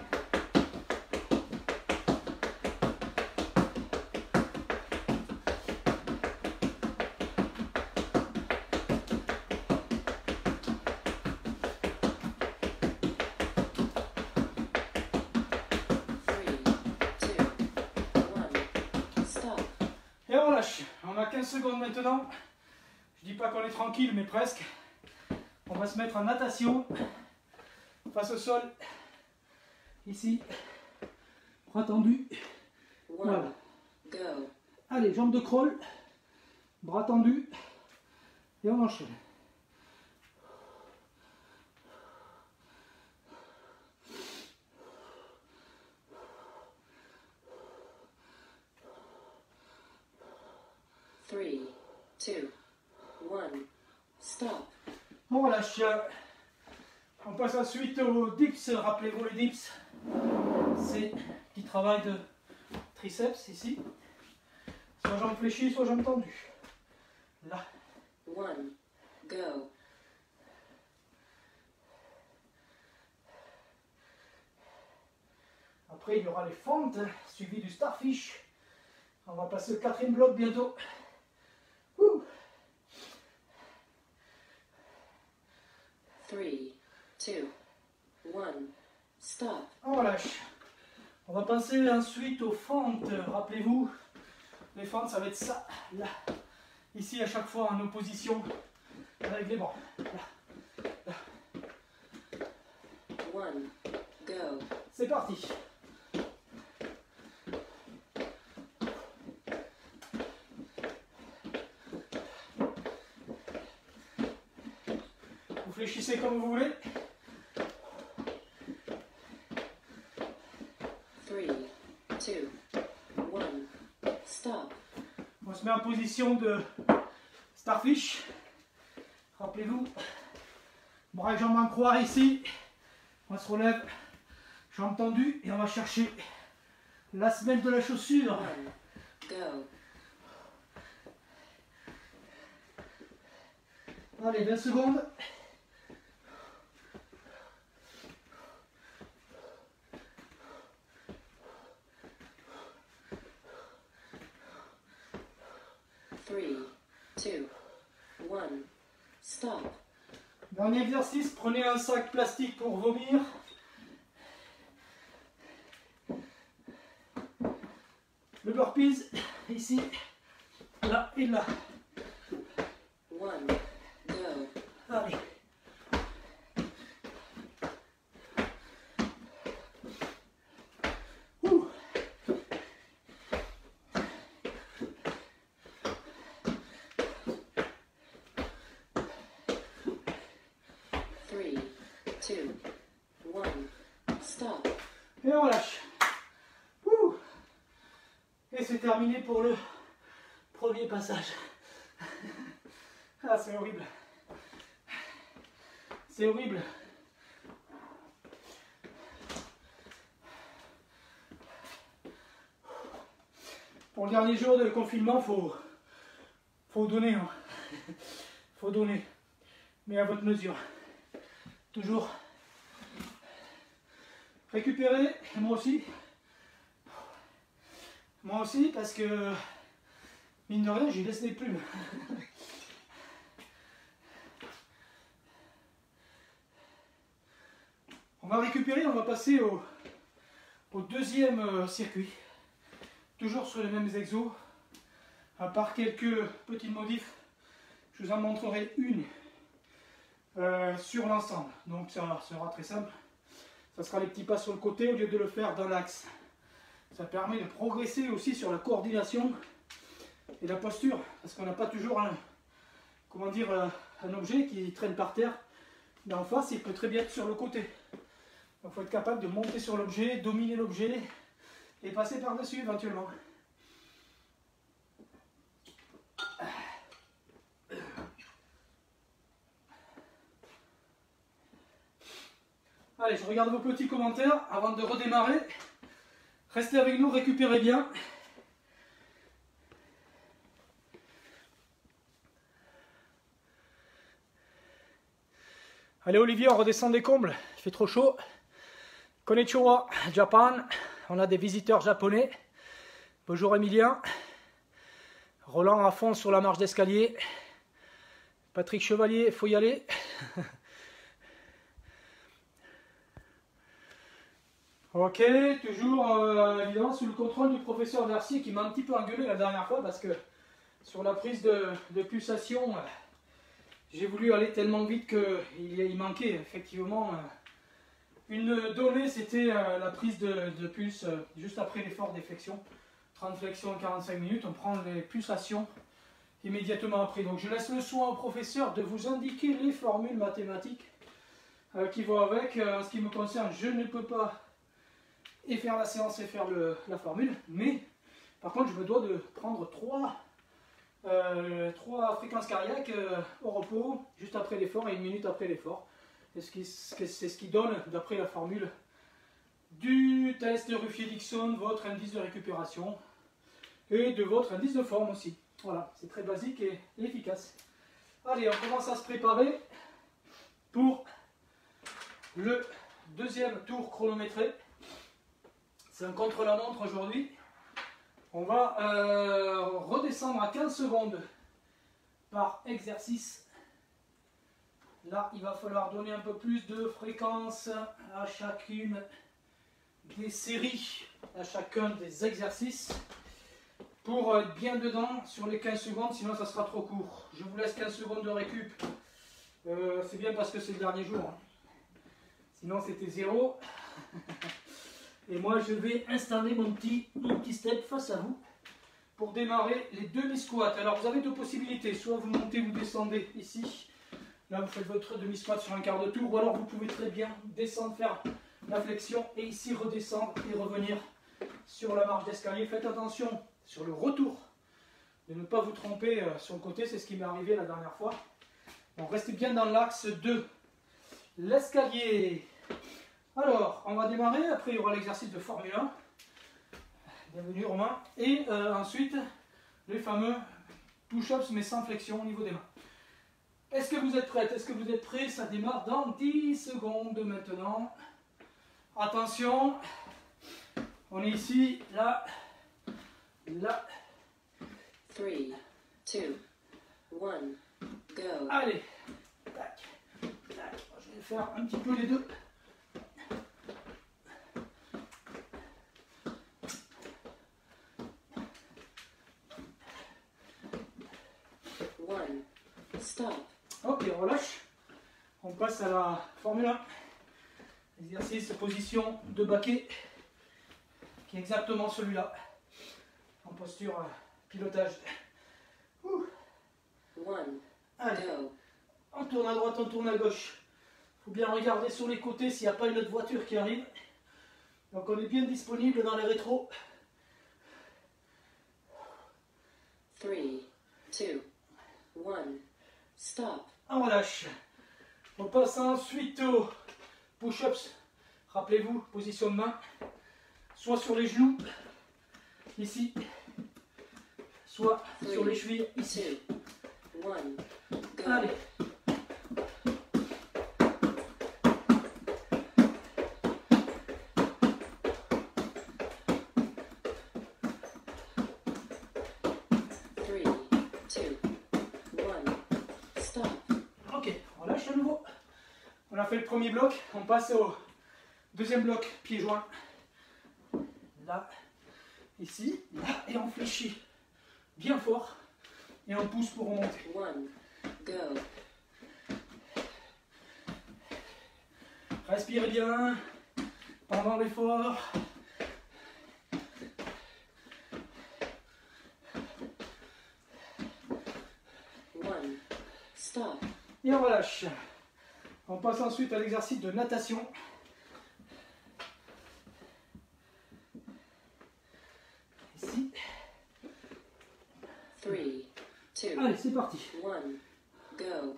Speaker 1: Et on lâche. On a 15 secondes maintenant. Je dis pas qu'on est tranquille, mais presque. On va se mettre en natation. Face au sol. Ici. Bras tendus.
Speaker 2: One,
Speaker 1: Voilà.
Speaker 2: go.
Speaker 1: Allez, jambes de crawl. Bras tendus. Et on enchaîne.
Speaker 2: Three, two, one, stop.
Speaker 1: On relâche. On passe ensuite aux dips. Rappelez-vous les dips. C'est qui travail de triceps ici. Soit jambes fléchies, soit jambes tendues. Là.
Speaker 2: One, go.
Speaker 1: Après, il y aura les fentes, suivi du starfish. On va passer au quatrième bloc bientôt. Ouh.
Speaker 2: Three, two, one, stop.
Speaker 1: On relâche. On va passer ensuite aux fentes. Rappelez-vous, les fentes, ça va être ça, là. Ici, à chaque fois, en opposition avec les bras. Là.
Speaker 2: One, go.
Speaker 1: C'est parti. Vous fléchissez comme vous voulez.
Speaker 2: Three, two, one, stop.
Speaker 1: On se met position de starfish. Rappelez-vous, bras et jambes en croix ici. On se relève, jambes tendues et on va chercher la semelle de la chaussure. Allez, 20 secondes.
Speaker 2: Three, two, one, stop.
Speaker 1: Dernier exercice, prenez un sac plastique pour vomir. Le burpees, ici, là et là.
Speaker 2: One, go.
Speaker 1: Allez. Ouh.
Speaker 2: Three, two, one, stop.
Speaker 1: Et on lâche. Ouh. Et c'est terminé pour le premier passage. Ah, c'est horrible. C'est horrible. Pour le dernier jour de confinement, faut, faut donner. hein. faut donner. Mais à votre mesure. Toujours récupérer, moi aussi. Moi aussi, parce que, mine de rien, j'y laisse des plumes. On va récupérer, on va passer au, deuxième euh, circuit. toujours sur les mêmes exos, à part quelques petits modifs, je vous en montrerai une euh, sur l'ensemble. Donc ça sera très simple. Ça sera les petits pas sur le côté au lieu de le faire dans l'axe. Ça permet de progresser aussi sur la coordination et la posture, parce qu'on n'a pas toujours un, comment dire, euh, un objet qui traîne par terre. Mais en face, il peut très bien être sur le côté. Donc il faut être capable de monter sur l'objet, dominer l'objet et passer par-dessus éventuellement. Allez, je regarde vos petits commentaires avant de redémarrer. Restez avec nous, récupérez bien. Allez Olivier, on redescend des combles, il fait trop chaud. Konnichiwa, Japan, on a des visiteurs japonais. Bonjour Emilien. Roland à fond sur la marche d'escalier. Patrick Chevalier, faut y aller. Ok, toujours euh, évidemment sous le contrôle du professeur Versier qui m'a un petit peu engueulé la dernière fois parce que sur la prise de, pulsation, euh, j'ai voulu aller tellement vite qu'il il manquait effectivement euh, une donnée, c'était la prise de, de pulse juste après l'effort d'efflexion. 30 flexions en 45 minutes, on prend les pulsations immédiatement après. Donc je laisse le soin au professeur de vous indiquer les formules mathématiques qui vont avec. En ce qui me concerne, je ne peux pas et faire la séance et faire la formule. Mais par contre, je me dois de prendre trois, euh, trois fréquences cardiaques euh, au repos, juste après l'effort et une minute après l'effort. C'est ce qui donne, d'après la formule du test Ruffier-Dixon, votre indice de récupération et de votre indice de forme aussi. Voilà, c'est très basique et efficace. Allez, on commence à se préparer pour le deuxième tour chronométré. Contre-la-montre aujourd'hui. On va euh, redescendre à 15 secondes par exercice. Là, il va falloir donner un peu plus de fréquence à chacune des séries, à chacun des exercices pour être bien dedans sur les 15 secondes, sinon ça sera trop court. Je vous laisse 15 secondes de récup. Euh, c'est bien parce que c'est le dernier jour. Hein. Sinon c'était zéro. Et moi, je vais installer mon petit, mon petit step face à vous pour démarrer les demi-squats. Alors, vous avez deux possibilités. Soit vous montez, vous descendez ici. Là, vous faites votre demi-squat sur un quart de tour. Ou alors, vous pouvez très bien descendre, faire la flexion et ici redescendre et revenir sur la marche d'escalier. Faites attention sur le retour de ne pas vous tromper euh, sur le côté. C'est ce qui m'est arrivé la dernière fois. Donc, restez bien dans l'axe de l'escalier. Alors, on va démarrer. Après, il y aura l'exercice de Formule 1. Bienvenue Romain. Et euh, ensuite, les fameux push-ups, mais sans flexion au niveau des mains. Est-ce que vous êtes prêts Est-ce que vous êtes prêts? Ça démarre dans 10 secondes maintenant. Attention. On est ici, là, là.
Speaker 2: 3, 2, 1, go.
Speaker 1: Allez. Tac, tac. Je vais faire un petit peu les deux. Ok, on relâche. On passe à la Formule 1. Exercice position de baquet, qui est exactement celui-là. En posture euh, pilotage. Allez. On tourne à droite, on tourne à gauche. Il faut bien regarder sur les côtés s'il n'y a pas une autre voiture qui arrive. Donc on est bien disponible dans les rétros.
Speaker 2: 3, 2, 1, stop.
Speaker 1: On relâche. On passe ensuite aux push-ups. Rappelez-vous, position de main, soit sur les genoux, ici, soit sur les chevilles, ici. Allez. Premier bloc, on passe au deuxième bloc, pieds joints. Là. Ici, là, et on fléchit bien fort. Et on pousse pour remonter.
Speaker 2: One. Go.
Speaker 1: Respirez bien pendant l'effort.
Speaker 2: One. Stop.
Speaker 1: Et on relâche. On passe ensuite à l'exercice de natation. Ici.
Speaker 2: Three. Two.
Speaker 1: Allez, c'est parti.
Speaker 2: One. Go.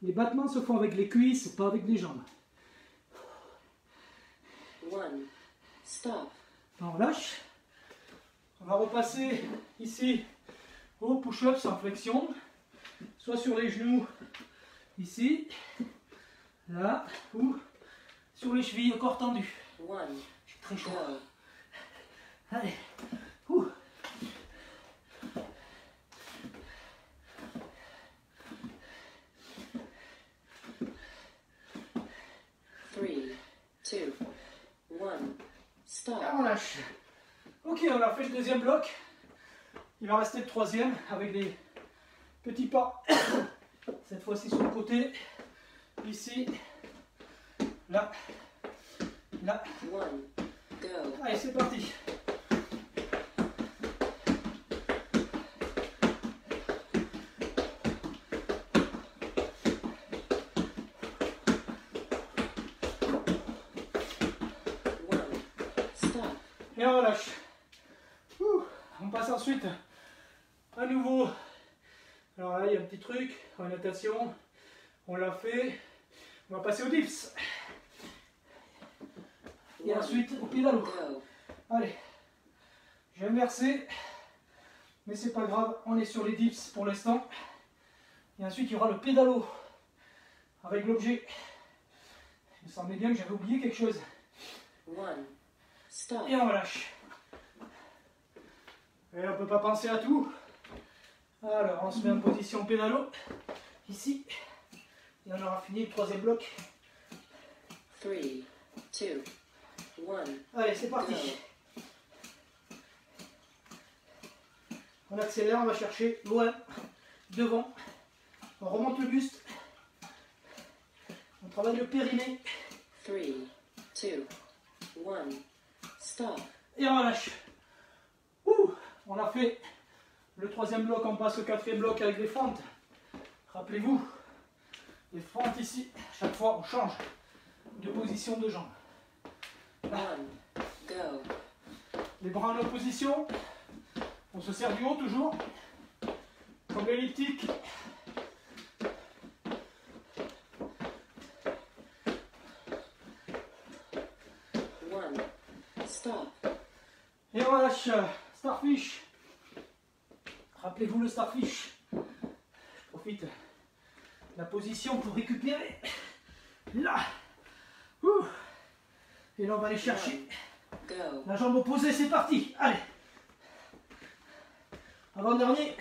Speaker 1: Les battements se font avec les cuisses, pas avec les jambes.
Speaker 2: One. Stop.
Speaker 1: On relâche. On va repasser ici au push-ups en flexion, soit sur les genoux, ici, là, ou sur les chevilles au corps tendu.
Speaker 2: One.
Speaker 1: J'ai très chaud. Allez. Ouh.
Speaker 2: Three. Two. One. Stop.
Speaker 1: on lâche. Ok, on a fait le deuxième bloc. Il va rester le troisième avec les petits pas. Cette fois-ci sur le côté. Ici. Là. Là.
Speaker 2: One. Go.
Speaker 1: Allez, c'est parti. Et on relâche. Ensuite à nouveau. Alors là, il y a un petit truc en natation. On l'a fait. On va passer au dips. Et ensuite au pédalo. Allez. Je vais inverser. Mais c'est pas grave. On est sur les dips pour l'instant. Et ensuite, il y aura le pédalo. Avec l'objet. Il me semblait bien que j'avais oublié quelque chose.
Speaker 2: One. Stop.
Speaker 1: Et on relâche. Et on peut pas penser à tout. Alors on se met en position pédalo. Ici. Et on aura fini le troisième bloc.
Speaker 2: Three. Two. One.
Speaker 1: Allez, c'est parti. On accélère, on va chercher loin, devant. On remonte le buste. On travaille le périnée.
Speaker 2: Three. Two. One. Stop.
Speaker 1: Et on relâche. On a fait le troisième bloc, on passe au quatrième bloc avec les fentes. Rappelez-vous, les fentes ici, chaque fois on change de position de jambe. Les bras en opposition, on se sert du haut toujours, comme l'elliptique. Et on relâche euh, Starfish. Rappelez-vous le Starfish. Je profite de la position pour récupérer. Là. Ouh. Et là on va aller chercher
Speaker 2: Go.
Speaker 1: la jambe opposée, c'est parti. Allez. Avant-dernier.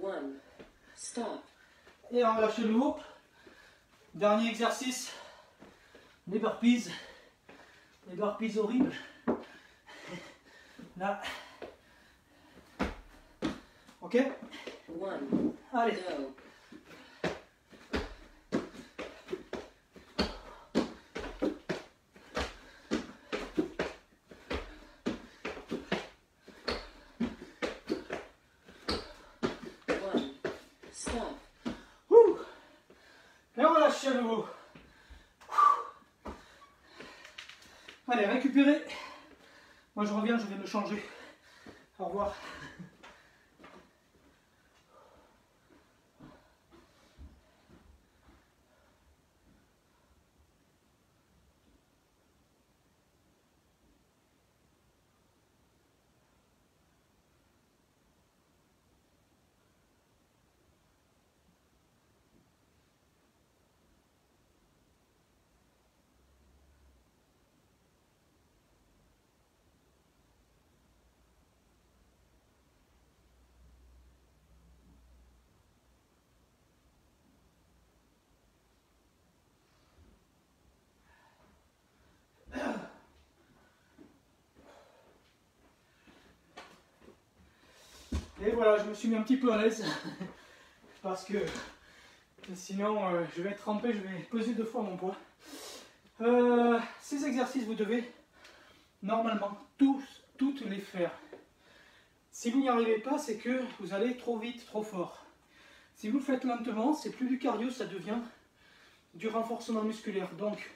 Speaker 2: One. Stop.
Speaker 1: Et on relâche le nouveau. Dernier exercice. Les burpees. Les burpees horribles. Là. Ok?
Speaker 2: One.
Speaker 1: Allez.
Speaker 2: Go. One. Stop.
Speaker 1: Ouh. Et on relâche à nouveau. Ouh. Allez, récupérez. Moi je je vais me changer. Au revoir. Voilà, je me suis mis un petit peu à l'aise. Parce que sinon, euh, je vais être trempé, je vais peser deux fois mon poids. Euh, ces exercices, vous devez normalement tous, toutes les faire. Si vous n'y arrivez pas, c'est que vous allez trop vite, trop fort. Si vous le faites lentement, c'est plus du cardio, ça devient du renforcement musculaire. Donc,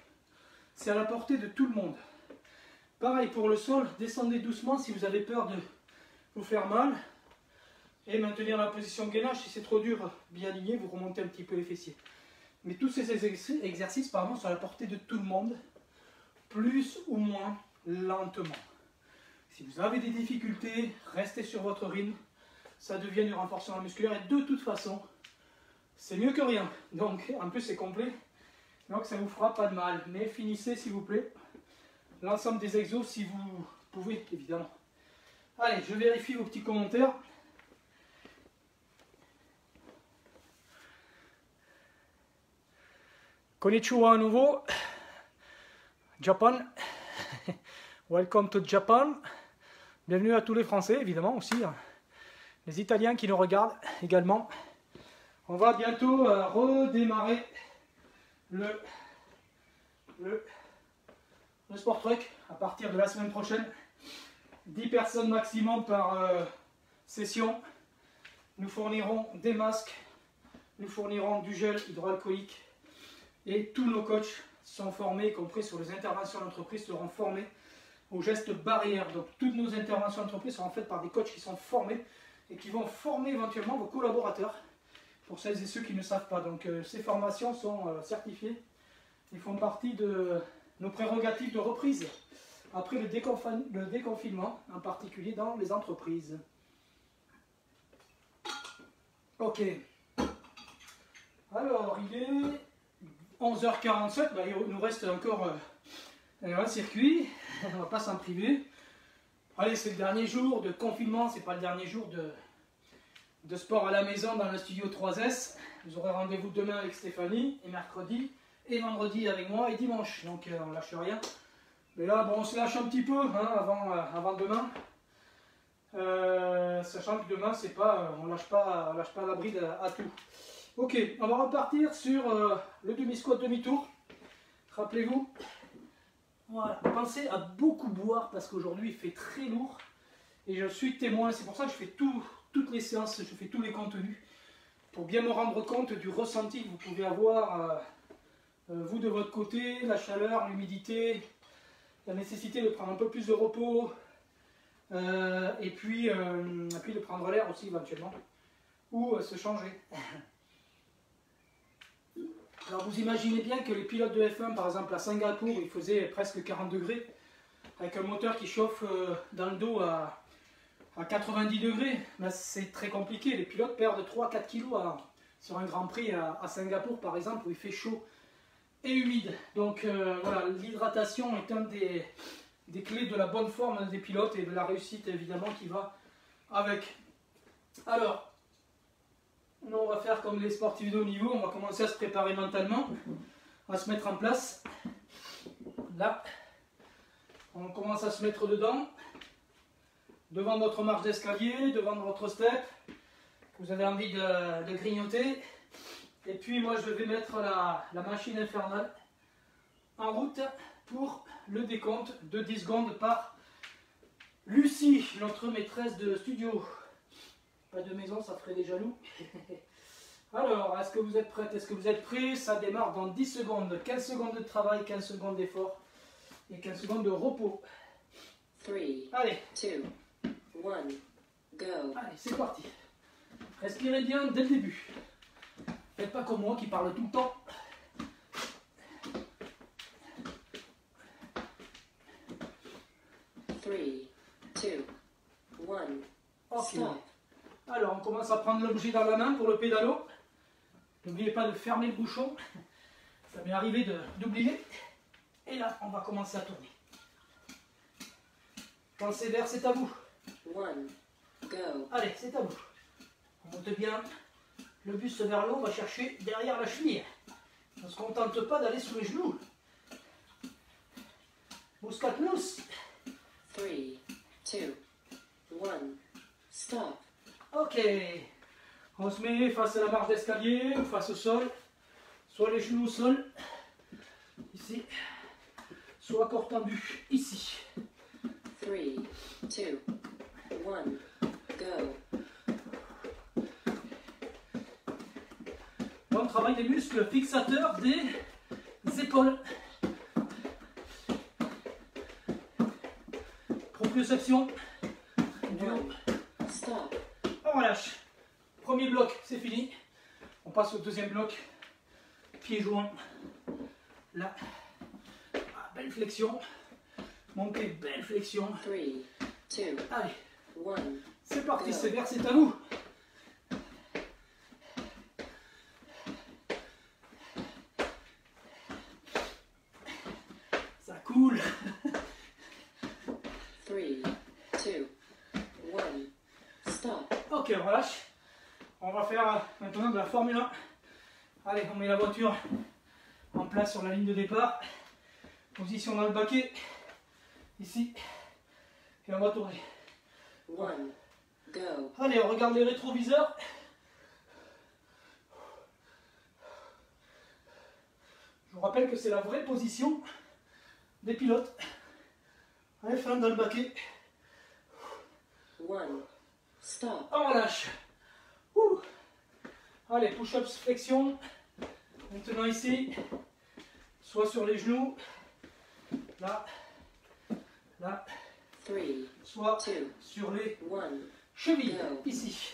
Speaker 1: c'est à la portée de tout le monde. Pareil pour le sol, descendez doucement si vous avez peur de vous faire mal. Et maintenir la position gainage, si c'est trop dur, bien aligné, vous remontez un petit peu les fessiers. Mais tous ces exercices pardon, sont à la portée de tout le monde, plus ou moins lentement. Si vous avez des difficultés, restez sur votre rythme. Ça devient du renforcement musculaire et de toute façon, c'est mieux que rien. Donc, en plus, c'est complet. Donc, ça ne vous fera pas de mal. Mais finissez, s'il vous plaît, l'ensemble des exos si vous pouvez, évidemment. Allez, je vérifie vos petits commentaires. Konnichiwa à nouveau. Japan. Welcome to Japan. Bienvenue à tous les Français, évidemment aussi. Hein. Les Italiens qui nous regardent également. On va bientôt euh, redémarrer le, le, sport truck à partir de la semaine prochaine. 10 personnes maximum par euh, session. Nous fournirons des masques, nous fournirons du gel hydroalcoolique et tous nos coachs sont formés, y compris sur les interventions d'entreprise, seront formés aux gestes barrières. Donc toutes nos interventions d'entreprise seront faites par des coachs qui sont formés et qui vont former éventuellement vos collaborateurs pour celles et ceux qui ne savent pas. Donc euh, ces formations sont euh, certifiées et font partie de nos prérogatives de reprise après le, le déconfinement, en particulier dans les entreprises. Ok. Alors, il est 11h47, bah, il nous reste encore euh, un circuit, on va pas s'en priver. Allez, c'est le dernier jour de confinement, c'est pas le dernier jour de, sport à la maison dans le studio 3S. Vous aurez rendez-vous demain avec Stéphanie, et mercredi, et vendredi avec moi, et dimanche. Donc euh, on lâche rien. Mais là, bon, on se lâche un petit peu hein, avant, euh, avant demain. sachant que demain, c'est pas, on lâche pas, on lâche pas la bride à tout. Ok, on va repartir sur euh, le demi-squat demi-tour. Rappelez-vous, voilà, pensez à beaucoup boire parce qu'aujourd'hui il fait très lourd et je suis témoin. C'est pour ça que je fais toutes les séances, je fais tous les contenus pour bien me rendre compte du ressenti que vous pouvez avoir, euh, euh, vous de votre côté, la chaleur, l'humidité, la nécessité de prendre un peu plus de repos et, puis, et puis de prendre l'air aussi éventuellement ou se changer. Alors vous imaginez bien que les pilotes de F1, par exemple à Singapour, ils faisaient presque 40 degrés, avec un moteur qui chauffe euh, dans le dos à, 90 degrés. c'est très compliqué, les pilotes perdent 3-4 kilos sur un Grand Prix à, Singapour par exemple, où il fait chaud et humide. Donc euh, voilà, l'hydratation est un des, des clés de la bonne forme des pilotes et de la réussite évidemment qui va avec. Alors, nous, on va faire comme les sportifs de haut niveau, on va commencer à se préparer mentalement, à se mettre en place. Là, on commence à se mettre dedans, devant votre marche d'escalier, devant votre step. Vous avez envie de, grignoter. Et puis moi, je vais mettre la, la machine infernale en route pour le décompte de 10 secondes par Lucie, notre maîtresse de studio. Pas de maison, ça ferait des jaloux. Alors, est-ce que vous êtes prête Est-ce que vous êtes prêts Ça démarre dans 10 secondes. 15 secondes de travail, 15 secondes d'effort et 15 secondes de repos?
Speaker 2: 3,
Speaker 1: Allez.
Speaker 2: 2, 1, go.
Speaker 1: Allez, c'est parti. Respirez bien dès le début. Faites pas comme moi qui parle tout le temps.
Speaker 2: 3, 2, 1, stop.
Speaker 1: Alors, on commence à prendre l'objet dans la main pour le pédalo. N'oubliez pas de fermer le bouchon. Ça m'est arrivé d'oublier. Et là, on va commencer à tourner. Pensez vers, c'est à vous. Allez, c'est à vous. On monte bien le buste vers l'eau, on va chercher derrière la cheville. On ne se contente pas d'aller sous les genoux. Mousquet-nous.
Speaker 2: 3, 2, 1, stop.
Speaker 1: Ok. On se met face à la marche d'escalier ou face au sol. Soit les genoux au sol. Ici. Soit corps tendu. Ici.
Speaker 2: 3, 2, 1, go.
Speaker 1: On travaille les muscles fixateurs des épaules. Proprioception. Du haut.
Speaker 2: Stop.
Speaker 1: On relâche. Premier bloc, c'est fini. On passe au deuxième bloc. Pieds joints. Là. Ah, belle flexion. Montez, belle flexion.
Speaker 2: 3, 2,
Speaker 1: Allez,
Speaker 2: 1,
Speaker 1: c'est parti, c'est vert, c'est à vous. Ça coule.
Speaker 2: 3, 2, 1, stop.
Speaker 1: Ok, on relâche. On va faire euh, maintenant de la Formule 1. Allez, on met la voiture en place sur la ligne de départ. Position dans le baquet. Ici. Et on va tourner.
Speaker 2: 1, go.
Speaker 1: Allez, on regarde les rétroviseurs. Je vous rappelle que c'est la vraie position des pilotes. Allez, femme dans le baquet.
Speaker 2: 1, stop.
Speaker 1: On relâche. Ouh. Allez, push-ups, flexion. Maintenant ici, soit sur les genoux, là, là,
Speaker 2: 3,
Speaker 1: soit
Speaker 2: 2,
Speaker 1: sur les
Speaker 2: 1,
Speaker 1: chevilles, ici.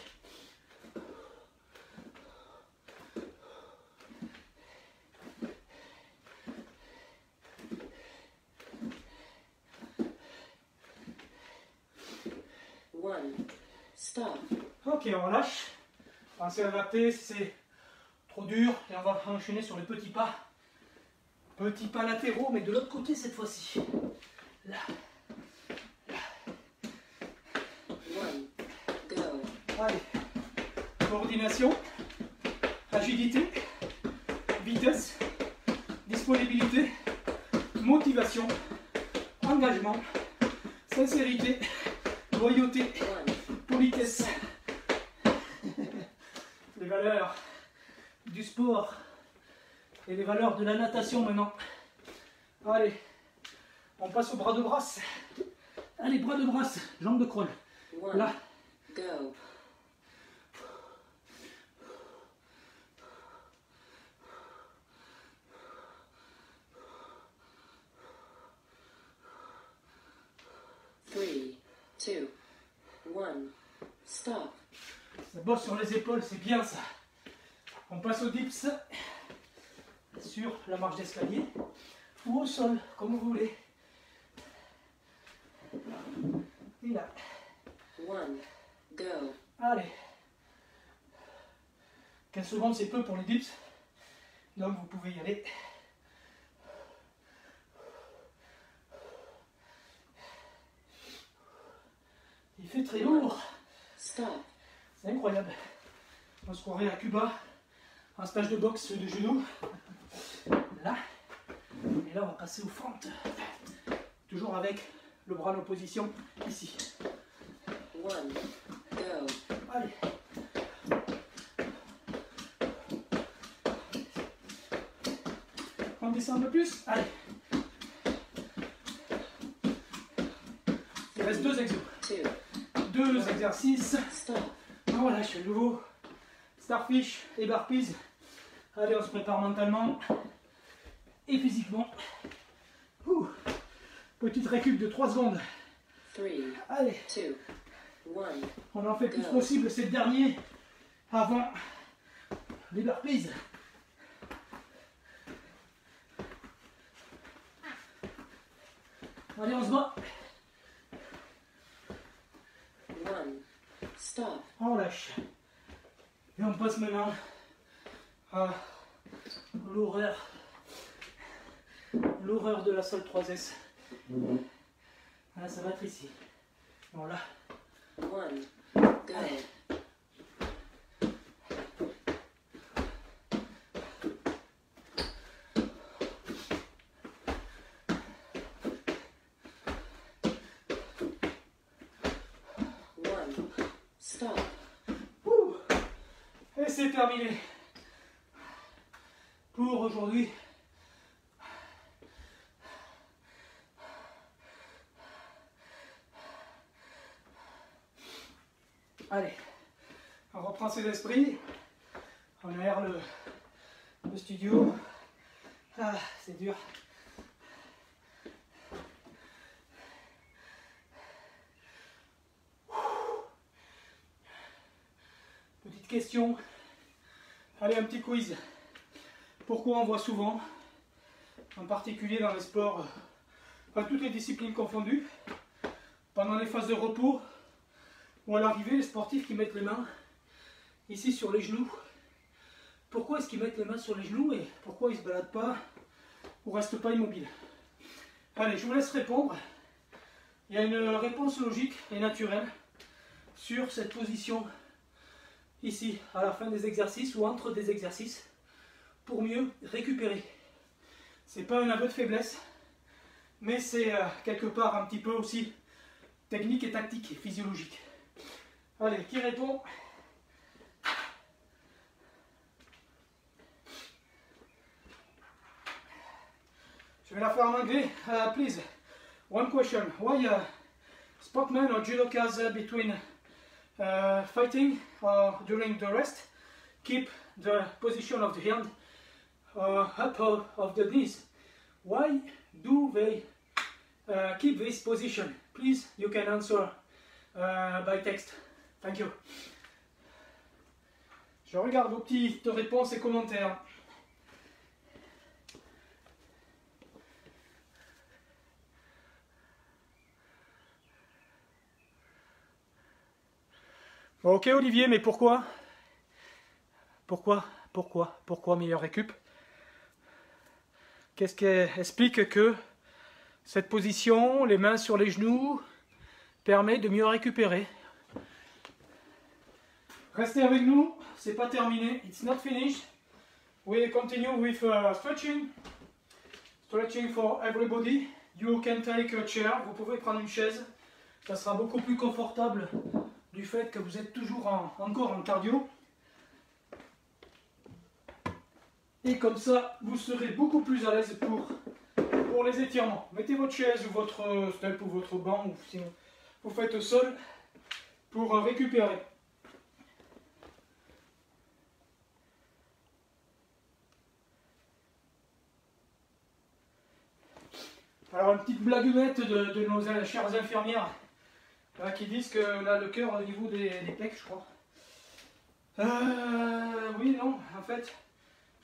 Speaker 2: one, stop.
Speaker 1: Ok, on relâche. Pensez à adapter si c'est trop dur. Et on va enchaîner sur les petits pas. Petits pas latéraux, mais de l'autre côté cette fois-ci. Là.
Speaker 2: One, go.
Speaker 1: Allez. Coordination, agilité, vitesse, disponibilité, motivation, engagement, sincérité, loyauté, politesse. Les valeurs du sport et les valeurs de la natation maintenant. Allez, on passe au bras de brasse. Allez, bras de brasse, jambes de crawl. Là,
Speaker 2: go. Three, two, one, stop.
Speaker 1: ça bosse sur les épaules, c'est bien ça. On passe au dips sur la marche d'escalier ou au sol, comme vous voulez. Et là,
Speaker 2: One, go.
Speaker 1: allez. 15 secondes, c'est peu pour les dips. Donc vous pouvez y aller. Il fait très lourd.
Speaker 2: Stop.
Speaker 1: C'est incroyable. On se croirait à Cuba, un stage de boxe de judo. Là. Et là, on va passer aux fentes. Toujours avec le bras en opposition ici.
Speaker 2: One, go.
Speaker 1: Allez. On descend un peu plus. Allez. Il reste deux exos.
Speaker 2: Two,
Speaker 1: Deux exercices.
Speaker 2: stop.
Speaker 1: On relâche à nouveau. Starfish et burpees. Allez, on se prépare mentalement et physiquement. Ouh. Petite récup de 3 secondes. Allez, on en fait le plus possible, c'est le dernier avant les burpees. Allez, on se bat.
Speaker 2: One, stop.
Speaker 1: On lâche. Et on passe maintenant à l'horreur. L'horreur de la sol 3S. Voilà, ça va être ici. Voilà.
Speaker 2: One, go. One, stop.
Speaker 1: c'est terminé Allez, on reprend ses esprits. On aère le, le studio. Ah, c'est dur. Petite question. Allez, un petit quiz. Pourquoi on voit souvent, en particulier dans les sports, enfin toutes les disciplines confondues, pendant les phases de repos ou à l'arrivée, les sportifs qui mettent les mains ici sur les genoux. Pourquoi est-ce qu'ils mettent les mains sur les genoux et pourquoi ils ne se baladent pas ou restent pas immobiles? Allez, je vous laisse répondre. Il y a une réponse logique et naturelle sur cette position ici, à la fin des exercices ou entre des exercices, pour mieux récupérer. C'est pas un aveu de faiblesse, mais c'est euh, quelque part un petit peu aussi technique et tactique et physiologique. Allez, qui répond? Je vais la faire en anglais. Uh, please, one question. Why uh, sportmen or judokas uh, between uh, fighting or during the rest keep the position of the hand uh, up of, the knees? Why do they uh, keep this position? Please, you can answer uh, by text. Thank you. Je regarde vos petites réponses et commentaires. Bon, ok Olivier, mais pourquoi? Pourquoi? Pourquoi? Pourquoi meilleure récup Qu'est-ce qui explique que cette position, les mains sur les genoux, permet de mieux récupérer? Restez avec nous, c'est pas terminé, it's not finished. We continue with uh, stretching. Stretching for everybody. You can take a chair, vous pouvez prendre une chaise. Ça sera beaucoup plus confortable du fait que vous êtes toujours en- encore en cardio. Et comme ça, vous serez beaucoup plus à l'aise pour, pour les étirements. Mettez votre chaise ou votre step ou votre banc, ou si vous faites au sol, pour euh, récupérer. Alors, une petite blaguette de, de nos euh, chères infirmières euh, qui disent que là, le cœur au niveau des, des pecs, je crois. Euh, oui, non, en fait,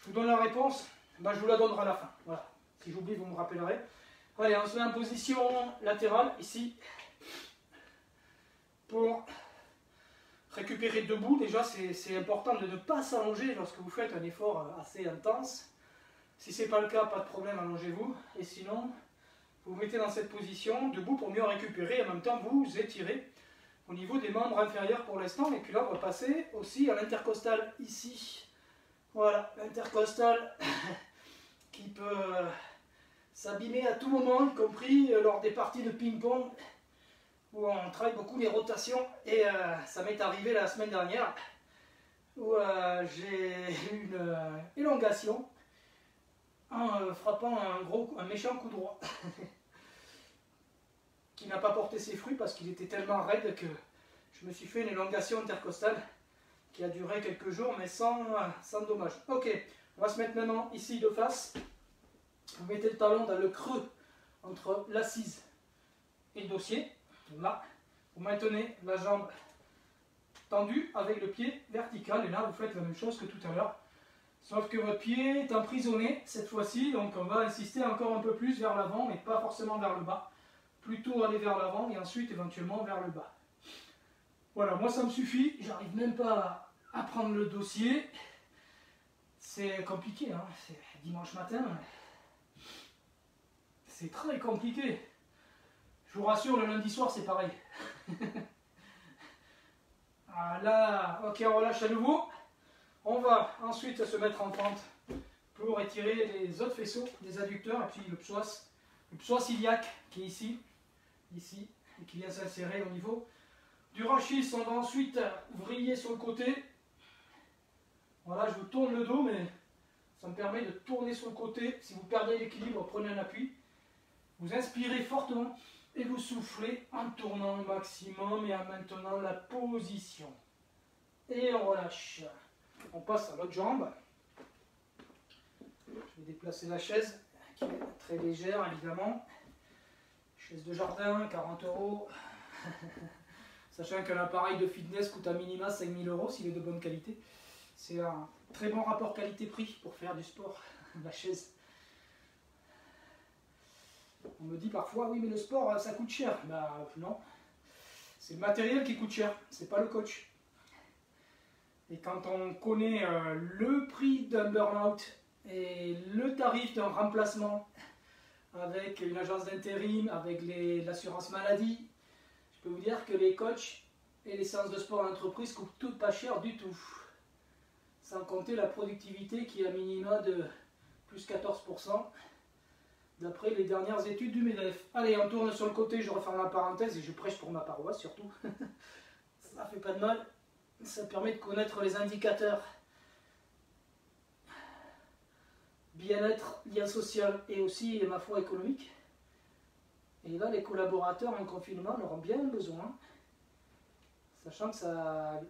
Speaker 1: je vous donne la réponse, bah, je vous la donnerai à la fin. Voilà. Si j'oublie, vous me rappellerez. Allez, on se met en position latérale, ici, pour récupérer debout. Déjà, c'est important de ne pas s'allonger lorsque vous faites un effort assez intense. Si ce n'est pas le cas, pas de problème, allongez-vous. Et sinon, vous vous mettez dans cette position, debout pour mieux récupérer. En même temps, vous étirez au niveau des membres inférieurs pour l'instant. Et puis là, on va passer aussi à l'intercostal ici. Voilà, l'intercostal qui peut euh, s'abîmer à tout moment, y compris euh, lors des parties de ping-pong où on travaille beaucoup les rotations. Et euh, ça m'est arrivé la semaine dernière où j'ai eu une élongation en frappant un gros, un méchant coup droit qui n'a pas porté ses fruits parce qu'il était tellement raide que je me suis fait une élongation intercostale qui a duré quelques jours mais sans, sans dommage. Ok, on va se mettre maintenant ici de face. Vous mettez le talon dans le creux entre l'assise et le dossier. Là, vous maintenez la jambe tendue avec le pied vertical et là vous faites la même chose que tout à l'heure. Sauf que votre pied est emprisonné cette fois-ci, donc on va insister encore un peu plus vers l'avant, mais pas forcément vers le bas. Plutôt aller vers l'avant et ensuite éventuellement vers le bas. Voilà, moi ça me suffit, j'arrive même pas à prendre le dossier. C'est compliqué, hein. c'est dimanche matin. C'est très compliqué. Je vous rassure, le lundi soir c'est pareil. Voilà, ok, on relâche à nouveau. On va ensuite se mettre en pente pour étirer les autres faisceaux des adducteurs et puis le psoas, le psoas iliaque qui est ici, ici, et qui vient s'insérer au niveau du rachis. On va ensuite vriller sur le côté. Tourne le dos, mais ça me permet de tourner sur le côté. Si vous perdez l'équilibre, prenez un appui. Vous inspirez fortement et vous soufflez en tournant au maximum et en maintenant la position. Et on relâche. On passe à l'autre jambe. Je vais déplacer la chaise, qui est très légère évidemment. Chaise de jardin, 40 euros. Sachant qu'un appareil de fitness coûte à minima 5000 euros s'il est de bonne qualité. C'est un très bon rapport qualité-prix pour faire du sport, la chaise. On me dit parfois, oui, mais le sport, ça coûte cher. Bah non, c'est le matériel qui coûte cher, c'est pas le coach. Et quand on connaît euh, le prix d'un burn-out et le tarif d'un remplacement avec une agence d'intérim, avec l'assurance maladie, je peux vous dire que les coachs et les séances de sport en entreprise coûtent tout pas cher du tout. Sans compter la productivité qui est à minima de plus 14% d'après les dernières études du MEDEF. Allez, on tourne sur le côté, je referme la parenthèse et je prêche pour ma paroisse surtout. Ça fait pas de mal. Ça permet de connaître les indicateurs bien-être, lien social et aussi, ma foi, économique. Et là, les collaborateurs en confinement en auront bien besoin, sachant que ça,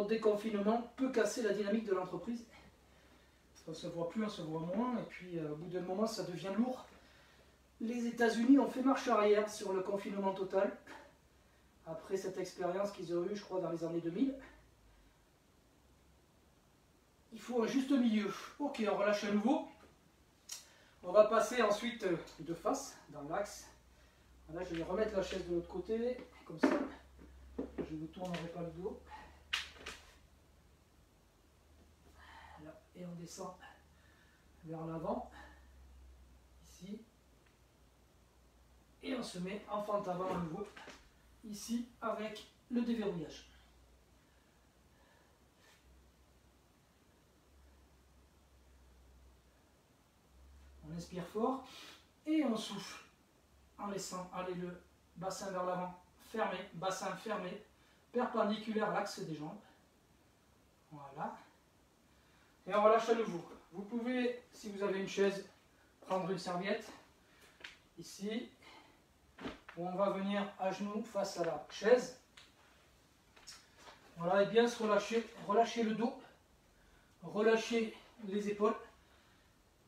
Speaker 1: déconfinement peut casser la dynamique de l'entreprise. On se voit plus, on se voit moins, et puis euh, au bout d'un moment, ça devient lourd. Les États-Unis ont fait marche arrière sur le confinement total, après cette expérience qu'ils ont eue, je crois, dans les années 2000. Il faut un juste milieu. Ok, on relâche à nouveau. On va passer ensuite euh, de face, dans l'axe. Là, je vais remettre la chaise de l'autre côté, comme ça. Je ne vous tournerai pas le dos. Et on descend vers l'avant, ici. Et on se met en fente avant à nouveau, ici, avec le déverrouillage. On inspire fort et on souffle en laissant aller le bassin vers l'avant, fermé, bassin fermé, perpendiculaire à l'axe des jambes. Voilà. Et on relâche à nouveau. Vous pouvez, si vous avez une chaise, prendre une serviette, ici, on va venir à genoux face à la chaise. Voilà, et bien se relâcher, relâcher le dos, relâcher les épaules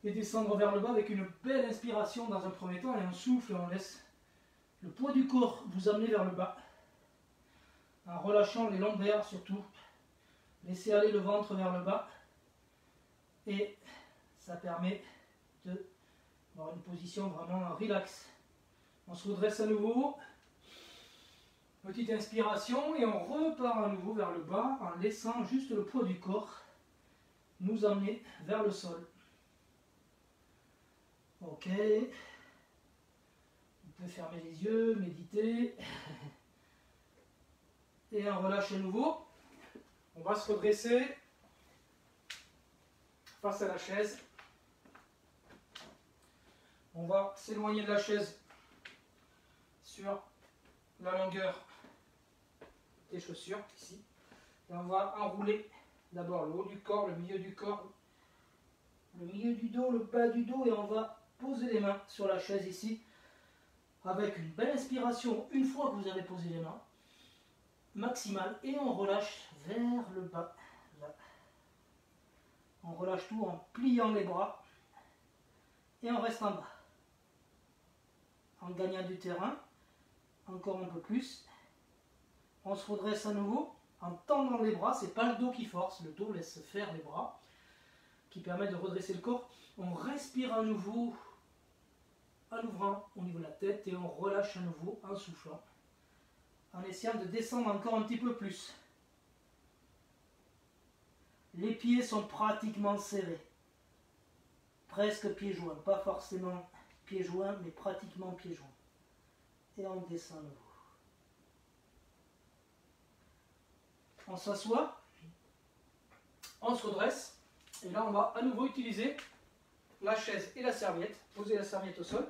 Speaker 1: et descendre vers le bas avec une belle inspiration dans un premier temps et on souffle et on laisse le poids du corps vous amener vers le bas en relâchant les lombaires surtout. Laissez aller le ventre vers le bas et ça permet d'avoir une position vraiment relax. On se redresse à nouveau. Petite inspiration et on repart à nouveau vers le bas en laissant juste le poids du corps nous amener vers le sol. Ok. On peut fermer les yeux, méditer. Et on relâche à nouveau. On va se redresser à la chaise. On va s'éloigner de la chaise sur la longueur des chaussures, ici. Et on va enrouler d'abord le haut du corps, le milieu du corps, le milieu du dos, le bas du dos, et on va poser les mains sur la chaise ici, avec une belle inspiration une fois que vous avez posé les mains, maximale, et on relâche vers le bas. On relâche tout en pliant les bras, et on reste en bas. En gagnant du terrain, encore un peu plus. On se redresse à nouveau en tendant les bras, c'est pas le dos qui force, le dos laisse faire les bras, qui permet de redresser le corps. On respire à nouveau en ouvrant au niveau de la tête et on relâche à nouveau en soufflant, en essayant de descendre encore un petit peu plus. Les pieds sont pratiquement serrés, presque pieds joints, pas forcément pieds joints, mais pratiquement pieds joints. Et on descend. On s'assoit, on se redresse, et là on va à nouveau utiliser la chaise et la serviette. Posez la serviette au sol.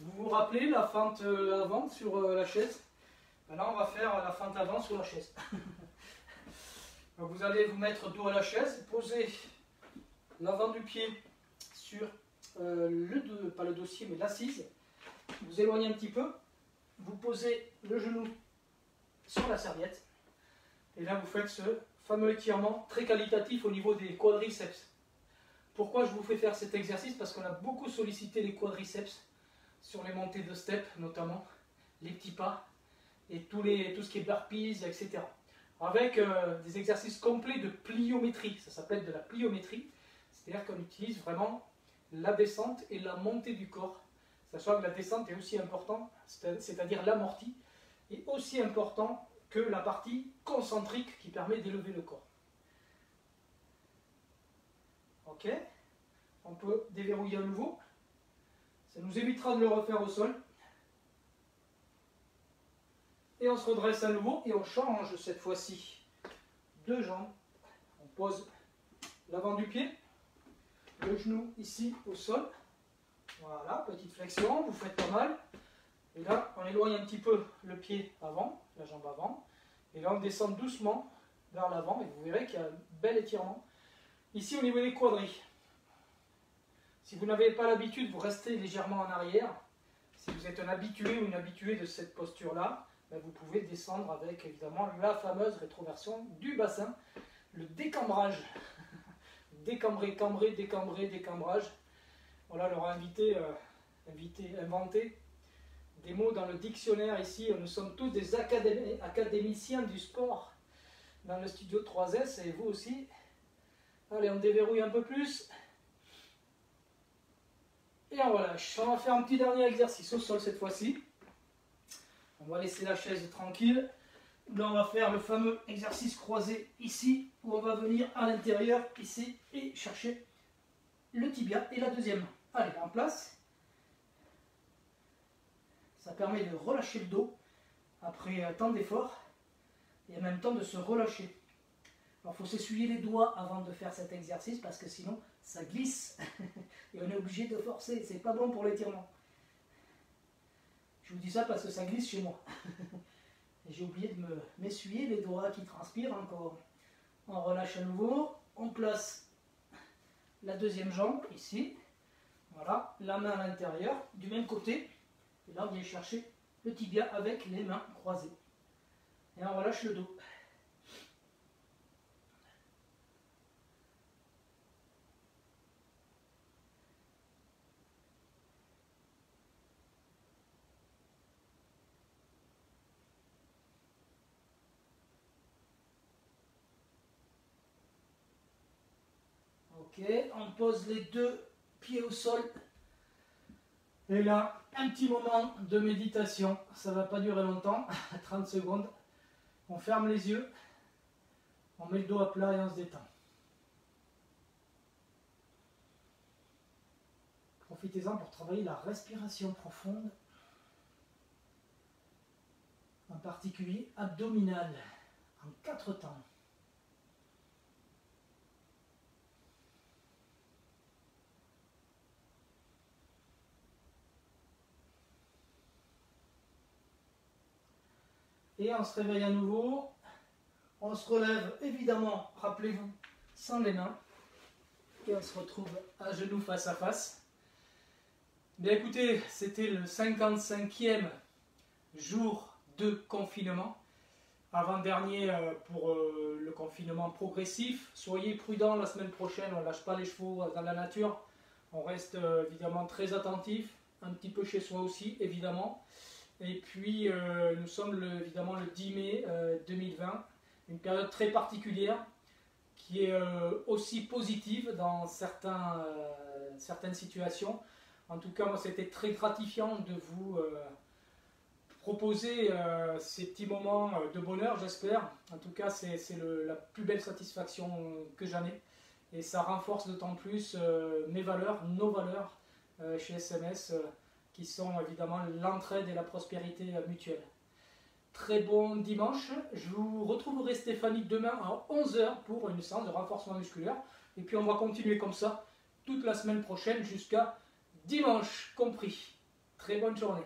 Speaker 1: Vous vous rappelez la fente euh, avant sur euh, la chaise? Ben Là, on va faire la fente avant sur la chaise. vous allez vous mettre dos à la chaise, poser l'avant du pied sur euh, le, pas le dossier, mais l'assise. Vous éloignez un petit peu. Vous posez le genou sur la serviette. Et là, vous faites ce fameux étirement très qualitatif au niveau des quadriceps. Pourquoi je vous fais faire cet exercice? Parce qu'on a beaucoup sollicité les quadriceps sur les montées de step, notamment les petits pas et tout, ce qui est burpees, etc. Avec euh, des exercices complets de pliométrie. Ça s'appelle de la pliométrie. C'est-à-dire qu'on utilise vraiment la descente et la montée du corps. Sachant que la descente est aussi importante, c'est-à-dire l'amorti, est aussi important que la partie concentrique qui permet d'élever le corps. Ok? On peut déverrouiller à nouveau. Ça nous évitera de le refaire au sol. Et on se redresse à nouveau et on change cette fois-ci deux jambes. On pose l'avant du pied, le genou ici au sol. Voilà, petite flexion, vous faites pas mal. Et là, on éloigne un petit peu le pied avant, la jambe avant. Et là, on descend doucement vers l'avant et vous verrez qu'il y a un bel étirement. Ici, au niveau des quadris. Si vous n'avez pas l'habitude, vous restez légèrement en arrière. Si vous êtes un habitué ou une habituée de cette posture-là, ben, vous pouvez descendre avec évidemment la fameuse rétroversion du bassin, le décambrage. Décambrer, cambrer, décambrer, décambrage. Voilà, leur a invité, euh, invité, inventé des mots dans le dictionnaire ici. Nous sommes tous des académiciens du sport dans le studio 3S et vous aussi. Allez, on déverrouille un peu plus. Et on relâche. On va faire un petit dernier exercice au sol cette fois-ci. On va laisser la chaise tranquille. Là, on va faire le fameux exercice croisé ici, où on va venir à l'intérieur ici et chercher le tibia et la deuxième. Allez, en place. Ça permet de relâcher le dos après tant d'efforts et en même temps de se relâcher. Il faut s'essuyer les doigts avant de faire cet exercice parce que sinon, ça glisse et on est obligé de forcer. C'est pas bon pour l'étirement. Je vous dis ça parce que ça glisse chez moi. J'ai oublié de m'essuyer les doigts qui transpirent encore. On relâche à nouveau. On place la deuxième jambe ici. Voilà, la main à l'intérieur, du même côté. Et là, on vient chercher le tibia avec les mains croisées. Et on relâche le dos. On pose les deux pieds au sol. Et là, un petit moment de méditation. Ça ne va pas durer longtemps, 30 secondes. On ferme les yeux, on met le dos à plat et on se détend. Profitez-en pour travailler la respiration profonde, en particulier abdominale, en quatre temps. Et on se réveille à nouveau. On se relève, évidemment, rappelez-vous, sans les mains. Et on se retrouve à genoux face à face. Bien écoutez, c'était le 55e jour de confinement. Avant-dernier euh, pour euh, le confinement progressif. Soyez prudents la semaine prochaine, on ne lâche pas les chevaux dans la nature. On reste euh, évidemment très attentif, un petit peu chez soi aussi, évidemment. Et puis, euh, nous sommes évidemment le 10 mai 2020, euh, une période très particulière qui est euh, aussi positive dans certaines situations. En tout cas, moi, c'était très gratifiant de vous proposer ces petits moments de bonheur, j'espère. En tout cas, c'est la plus belle satisfaction que j'en ai. Et ça renforce d'autant plus mes valeurs, nos valeurs chez SMS qui sont évidemment l'entraide et la prospérité mutuelle. Très bon dimanche. Je vous retrouverai Stéphanie demain à 11h pour une séance de renforcement musculaire. Et puis on va continuer comme ça toute la semaine prochaine jusqu'à dimanche compris. Très bonne journée.